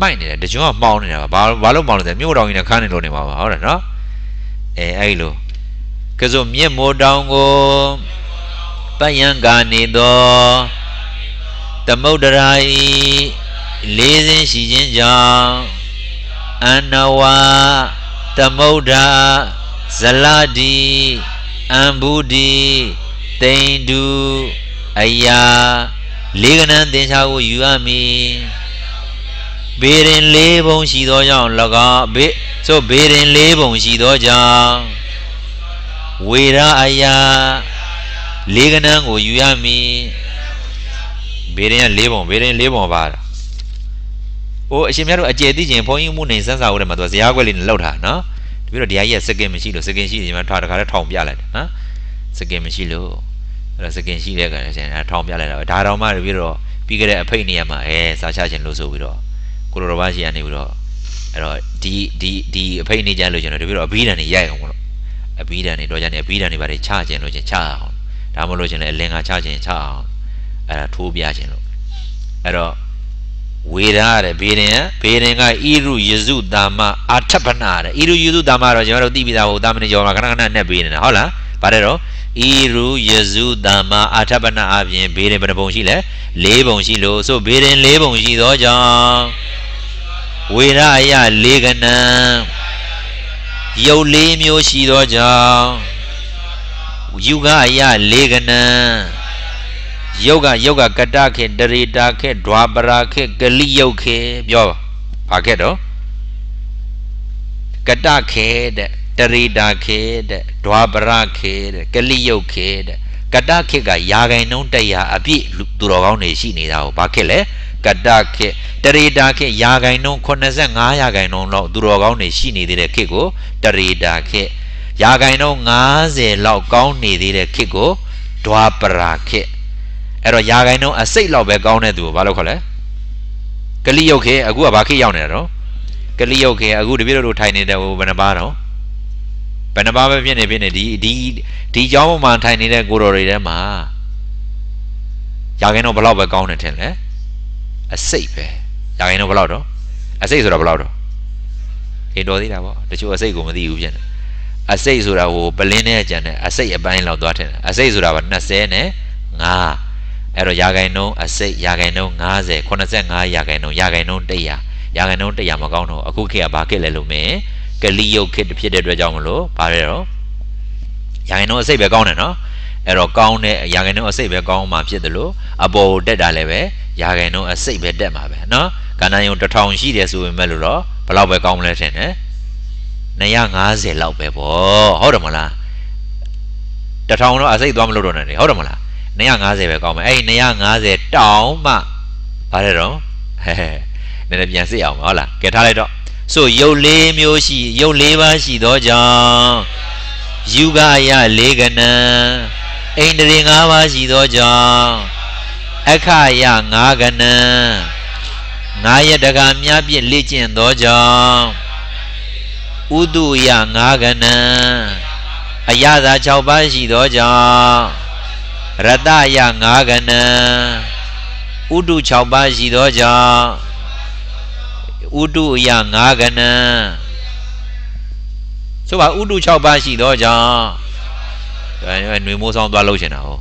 မိုက်နေတယ်တကျွန်းကမှောင်းနေတာဘာဘာလို့မှောင်းလဲမြို့တော်ကြီးနဲ့ခန်းနေလို့နေမှာပါဟုတ်တယ်နော်အဲအဲ့လိုကဲဆိုမြင့်မိုးတောင်ကို ပယံကနေသောသမုဒ္ဒရာဤလေးစင်းရှိခြင်းကြောင့်အနဝသမုဒ္ဒဇလတိအံဘူးတိတိန်တုအယာလေးကနန်းသင်္ချာကိုယူရမည်ဘေရင်လေးပုံရှိသောကြောင့်၎င်းဘေဆိုဘေရင်လေးပုံရှိသောကြောင့်ဝေရအယာ လေးကနန်းကိုယူရမည်ဘေရင်ကလေးပုံဘေရင်လေးပုံပါတာ။အိုးအရှင်မြတ်တို့အကျေသိခြင်းဘုန်းကြီးမှုနေစန်းစာဦးတယ်မှာသူဇရာခွက်လေးနဲ့လောက်တာနော်။တပည့်တော်တရားကြီးကစကင်မရှိလို့စကင်ရှိနေမှာထားတခါတည်းထောင်ပြလိုက်တယ်နော်။စကင်မရှိလို့အဲ့တော့စကင်ရှိတဲ့ကလည်းရှင်ထောင်ပြလိုက်တာပဲဒါတော်မှတပည့်တော်ပြီးခဲ့တဲ့အဖိတ်နေရာမှာအဲစာချခြင်းလို့ဆိုပြီးတော့ကိုလိုတော်ဘာရှိရနေပြီးတော့အဲ့တော့ဒီဒီဒီအဖိတ်နေကြလို့ကျွန်တော်တပည့်တော်အဘီးတန်နေရိုက်အောင်လို့အဘီးတန်နေတော့ကြနေအဘီးတန်နေပါလေချခြင်းလို့ချင်းချအောင် ဒါမှမဟုတ်ချင်းလည်းအလင်္ကာချခြင်းချအောင်အဲ့ဒါထိုးပြခြင်းလို့အဲ့တော့ဝေဒတဲ့ဘေရင်ဘေရင်ကဣရုယေစုတာမအာထပနာတဲ့ဣရုယေစုတာမတော့ကျွန်တော်တို့သိပြီးသားဟိုတာမဏေကျော်မှာခဏခဏနဲ့ဘေးနေတာဟုတ်လားဗါတဲ့တော့ဣရုယေစုတာမအာထပနာအပြင်ဘေရင်ဘယ်နှပုံရှိလဲ၄ပုံရှိလို့ဆိုဘေရင်၄ပုံရှိသောကြောင့်ဝေရအယ၄ကနံယုတ်၄မျိုးရှိသောကြောင့် ယူကအယ၄ကနံယုတ်ကယုတ်ကကတခေတရိတာခေဒွာပရာခေကလိယုတ်ခေပြောဘာခေတော့ကတခေတဲ့တရိတာခေတဲ့ဒွာပရာခေတဲ့ကလိယုတ်ခေတဲ့ကတခေကယာဂိုင်နှုံးတရားအပြည့်သူတော်ကောင်းတွေရှိနေတာကိုဘာခေလဲကတခေတရိတာခေယာဂိုင်နှုံး85ယာဂိုင်နှုံးလောက်သူတော်ကောင်းတွေရှိနေသေးတဲ့ခေကိုတရိတာခေ ယာဂိုင်နှုံး90လောက်ကောင်းနေသေးတဲ့ခေကိုဒွာပရာခေအဲ့တော့ယာဂိုင်နှုံးအစိတ်လောက်ပဲကောင်းတဲ့သူကိုဘာလို့ခေါ်လဲကလိယုတ်ခေအခုကဘာခေရောက်နေတာတော့ကလိယုတ်ခေအခုတပည့်တို့ထိုင်နေတဲ့ဟိုဘယ်နှပါတော့ဘယ်နှပါပဲဖြစ်နေဖြစ်နေဒီဒီဒီเจ้าပေါ်မှာထိုင်နေတဲ့ကိုတော်တွေထဲမှာယာဂိုင်နှုံးဘယ်လောက်ပဲကောင်းနေတယ်လဲအစိတ်ပဲယာဂိုင်နှုံးဘယ်လောက်တော့အစိတ်ဆိုတော့ဘယ်လောက်တော့ခေတော်သေးတာပေါ့တချို့အစိတ်ကိုမသိဘူးဖြစ်နေ အစိတ်ဆိုတာဟိုပလင်းနဲ့ကြံတဲ့အစိတ်အပိုင်းလောက်သွားထင်တယ်အစိတ်ဆိုတာက20နဲ့5အဲ့တော့ရာဂိုင်နှုံးအစိတ်ရာဂိုင်နှုံး90 85ရာဂိုင်နှုံးရာဂိုင်နှုံး100ရာဂိုင်နှုံး100မကောင်းတော့အခုခေတ်ကဘာခေတ်လဲလို့မင်းကလိယုတ်ခေတ်ဖြစ်တဲ့အတွက်ကြောင့်မလို့ဘာလဲတော့ရာဂိုင်နှုံးအစိတ်ပဲကောင်းတယ်နော်အဲ့တော့ကောင်းတဲ့ရာဂိုင်နှုံးအစိတ်ပဲကောင်းမှဖြစ်တယ်လို့အပေါ်တက်တာလည်းပဲရာဂိုင်နှုံးအစိတ်ပဲတက်မှာပဲနော်ကဏ္ဍယုံ1000ရှိတယ်ဆိုပေမဲ့လို့တော့ဘယ်လောက်ပဲကောင်းမလဲထင်တယ် 250လောက်ပဲပေါ့ဟုတ်တယ်မလား1000တော့အစိတ်သွားမလို့တော့နဲ့ဟုတ်တယ်မလား250ပဲကောင်းမယ်အဲ့ဒီ250တောင်းမှဗါတယ်တော့ဟဲဟဲနည်းနည်းပြန်စစ်အောင်ပါဟုတ်လားကဲထားလိုက်တော့ဆိုရုပ်လေးမျိုးရှိရုပ်လေးပါးရှိသောကြောင့်ယူကရလေးကနံအိန္ဒြေ၅ပါးရှိသောကြောင့်အခရ၅ကနံငါရတကမြပြည့်လေ့ကျင့်သောကြောင့် ဥတုယ၅ကနံအရသာ6ပါးရှိသောကြောင့်ရတယ၅ကနံဥတု6ပါးရှိသောကြောင့်ဥတုယ၅ကနံဆိုပါဥတု6ပါးရှိသောကြောင့်အဲຫນွေမိုးဆောင်သွားလို့ရှင်တာဟော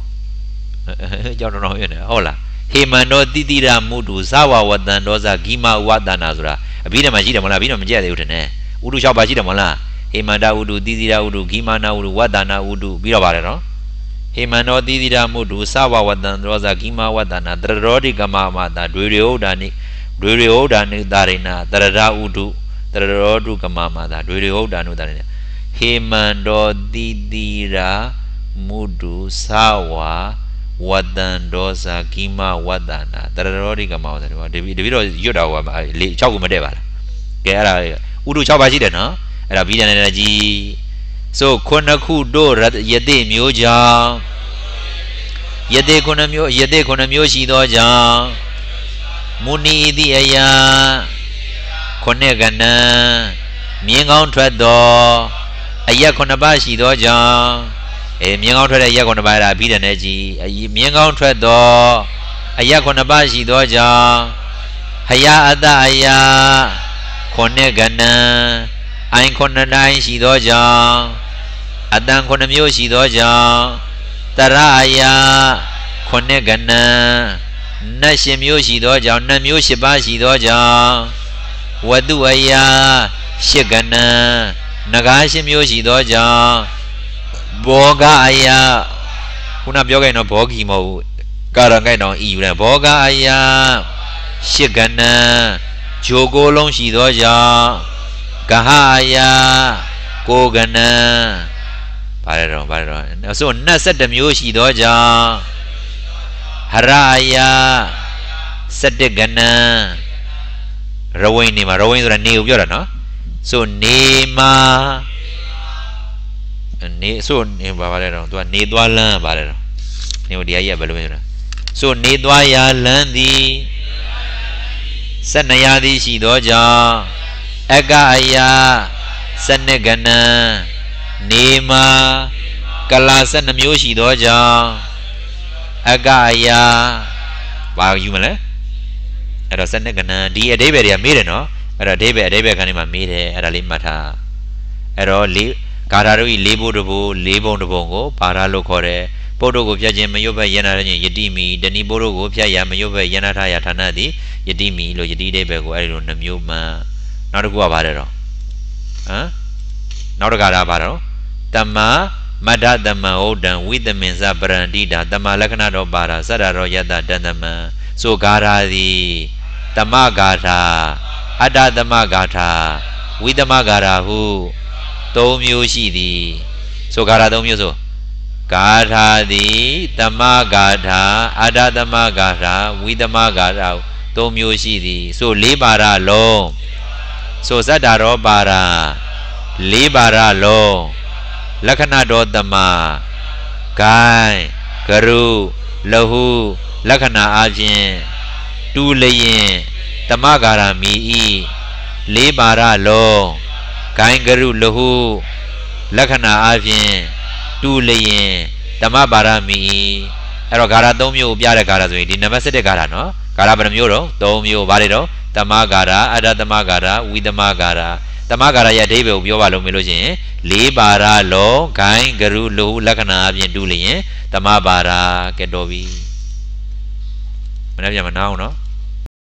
ကြောက်တော့တော့ရနေဟုတ်လားဟေမန္တောတိတိရမုတုဇဝဝတံဒောဇဂိမဥဝတနာဆိုတာအဘိဓမ္မာရှိတယ်မလားအဘိဓမ္မာမကြည့်ရသေးဘူးထင်တယ် ဥတု6ပါးရှိတယ်မလားဟေမန္တဥတုတိတိရဥတုဂိမာနာဥတုဝတနာဥတုပြီးတော့ပါတယ်နော်ဟေမန္တောတိတိရမုတုဇဝဝတံဒောဇဂိမဝတနာတရရောတိကမမတာဒွေရိဥဒ္ဒာနိဒွေရိဥဒ္ဒာနိတာရိနာတရရဥတုတရရောတုကမမတာဒွေရိဥဒ္ဒာနုတာရိနာဟေမန္တောတိတိရမုတုဇဝဝတံဒောဇာကိမဝတ္တနာတရရောတိကမောတယ်ဒီတပည့်တော့ရွတ်တော့ဟောလေ6ခုမတည့်ပါလားကဲအဲ့ဒါ ဥဒု6ပါးရှိတယ်နော်အဲ့ဒါဘိဒံနဲ့ကြီးဆိုခုနှစ်ခုတို့ယတိမျိုးကြောင့်ယတိခုနှစ်မျိုးယတိခုနှစ်မျိုးရှိသောကြောင့်မုနီတိအယခုနှစ်ကဏ္ဍမြင်းကောင်းထွက်သောအယက်ခုနှစ်ပါးရှိသောကြောင့်အေးမြင်းကောင်းထွက်တဲ့ရက်ခုနှစ်ပါးအဲ့ဒါအဘိဓမ္မာနဲ့ကြီးမြင်းကောင်းထွက်သောအရက်ခုနှစ်ပါးရှိသောကြောင့်ဟယအတအယ ခုနှစ်ကဏ္ဍအိုင်ခုနှစ်တိုင်းရှိသောကြောင့်အတန်ခုနှစ်မျိုးရှိသောကြောင့်တရအယခုနှစ်ကဏ္ဍနတ်ရှင်မျိုးရှိသောကြောင့်နတ်မျိုး၈ပါးရှိသောကြောင့်ဝတုအယရှစ်ကဏ္ဍနဂါရှင်မျိုးရှိသောကြောင့်ဘောကအယခုနပြောခဲ့တော့ဘောဂီမဟုတ်ဘူးကာရငိုက်တော့ဤယူတယ်ဘောကအယရှစ်ကဏ္ဍ ဂျိုကိုလုံးရှိသောကြောင့်ကဟအယကိုကဏ္ဍဘာလဲတော့ဘာလဲတော့အစိုး27မျိုးရှိသောကြောင့်ဟရအယ17ကဏ္ဍရဝိနေမှာရဝိဆိုတာနေကိုပြောတာနော်ဆိုနေမှာနေဆိုနေပါပါလေတော့သူကနေသွားလန်းပါလေတော့နေဒီအကြီးကဘယ်လိုပြောလဲဆိုနေသွားရာလန်းသည် ဆက်နရာသည်ရှိသောကြောင့်အကအယာစနကနံနေမှာကလာ12မျိုးရှိသောကြောင့်အကအယာဘာယူမလဲအဲ့တော့စနကနံဒီအတိဘယ်တွေကမေးတယ်နော်အဲ့တော့အတိဘယ်အတိဘယ်ခန်းလေးမှာမေးတယ်အဲ့ဒါလေးမှတ်ထားအဲ့တော့လေးကာထာတို့ဤလေးဘုတ်တဘုလေးဘုံတဘုံကိုပါရလို့ခေါ်တယ် ပုဒ်တို့ကိုဖြတ်ခြင်းမရွတ်ဘက်ယန္နာခြင်းယတိမီတဏိပုဒ်တို့ကိုဖြတ်ရမရွတ်ဘက်ယန္နာထရဌာနသည်ယတိမီလို့ယတိတဲ့ဘက်ကိုအဲ့ဒီလိုနှမျိုးမှန်နောက်တစ်ခုကပါတယ်တော့ဟမ်နောက်တစ်ခါဒါပါတော့တမမတ္တတမဩဒံဝိသမင်္စပရန္တိတာတမလက္ခဏတော်ပါတာစရရောယတတန်တမံဆိုဂါရာသည်တမဂါထာအတ္တတမဂါထာဝိသမဂါရာဟု၃မျိုးရှိသည်ဆိုဂါထာ၃မျိုးဆို ဂါထာသည်တမဂါထာအတ္တတမဂါထာဝိသမဂါထာ၃မျိုးရှိသည်ဆို၄ပါရလုံးဆိုဇတ္တရောပါရာ၄ပါရလုံးလက္ခဏတော်တမဂိုင်းဂရုလဟုလက္ခဏာအပြင်တူလျင်တမဂါရမီဤ၄ပါရလုံးဂိုင်းဂရုလဟုလက္ခဏာအပြင် တူလျင်ဓမ္မပါရမီအဲ့တော့ဂါရ၃မျိုးပြတဲ့ဂါရဆိုရင်ဒီနံပါတ်7တဲ့ဂါရနော်ဂါရဘယ်နှမျိုးတော့၃မျိုးဘာတွေတော့တမဂါရအတ္တတမဂါရဝိသမဂါရတမဂါရရဲ့အဓိပ္ပာယ်ကိုပြောပါလို့မေးလို့ရှိရင်၄ပါရလောဂိုင်းဂရုလူလက္ခဏာအပြင်တူလျင်တမပါရကဲတော်ပြီမနေ့ပြန်မနာအောင်နော်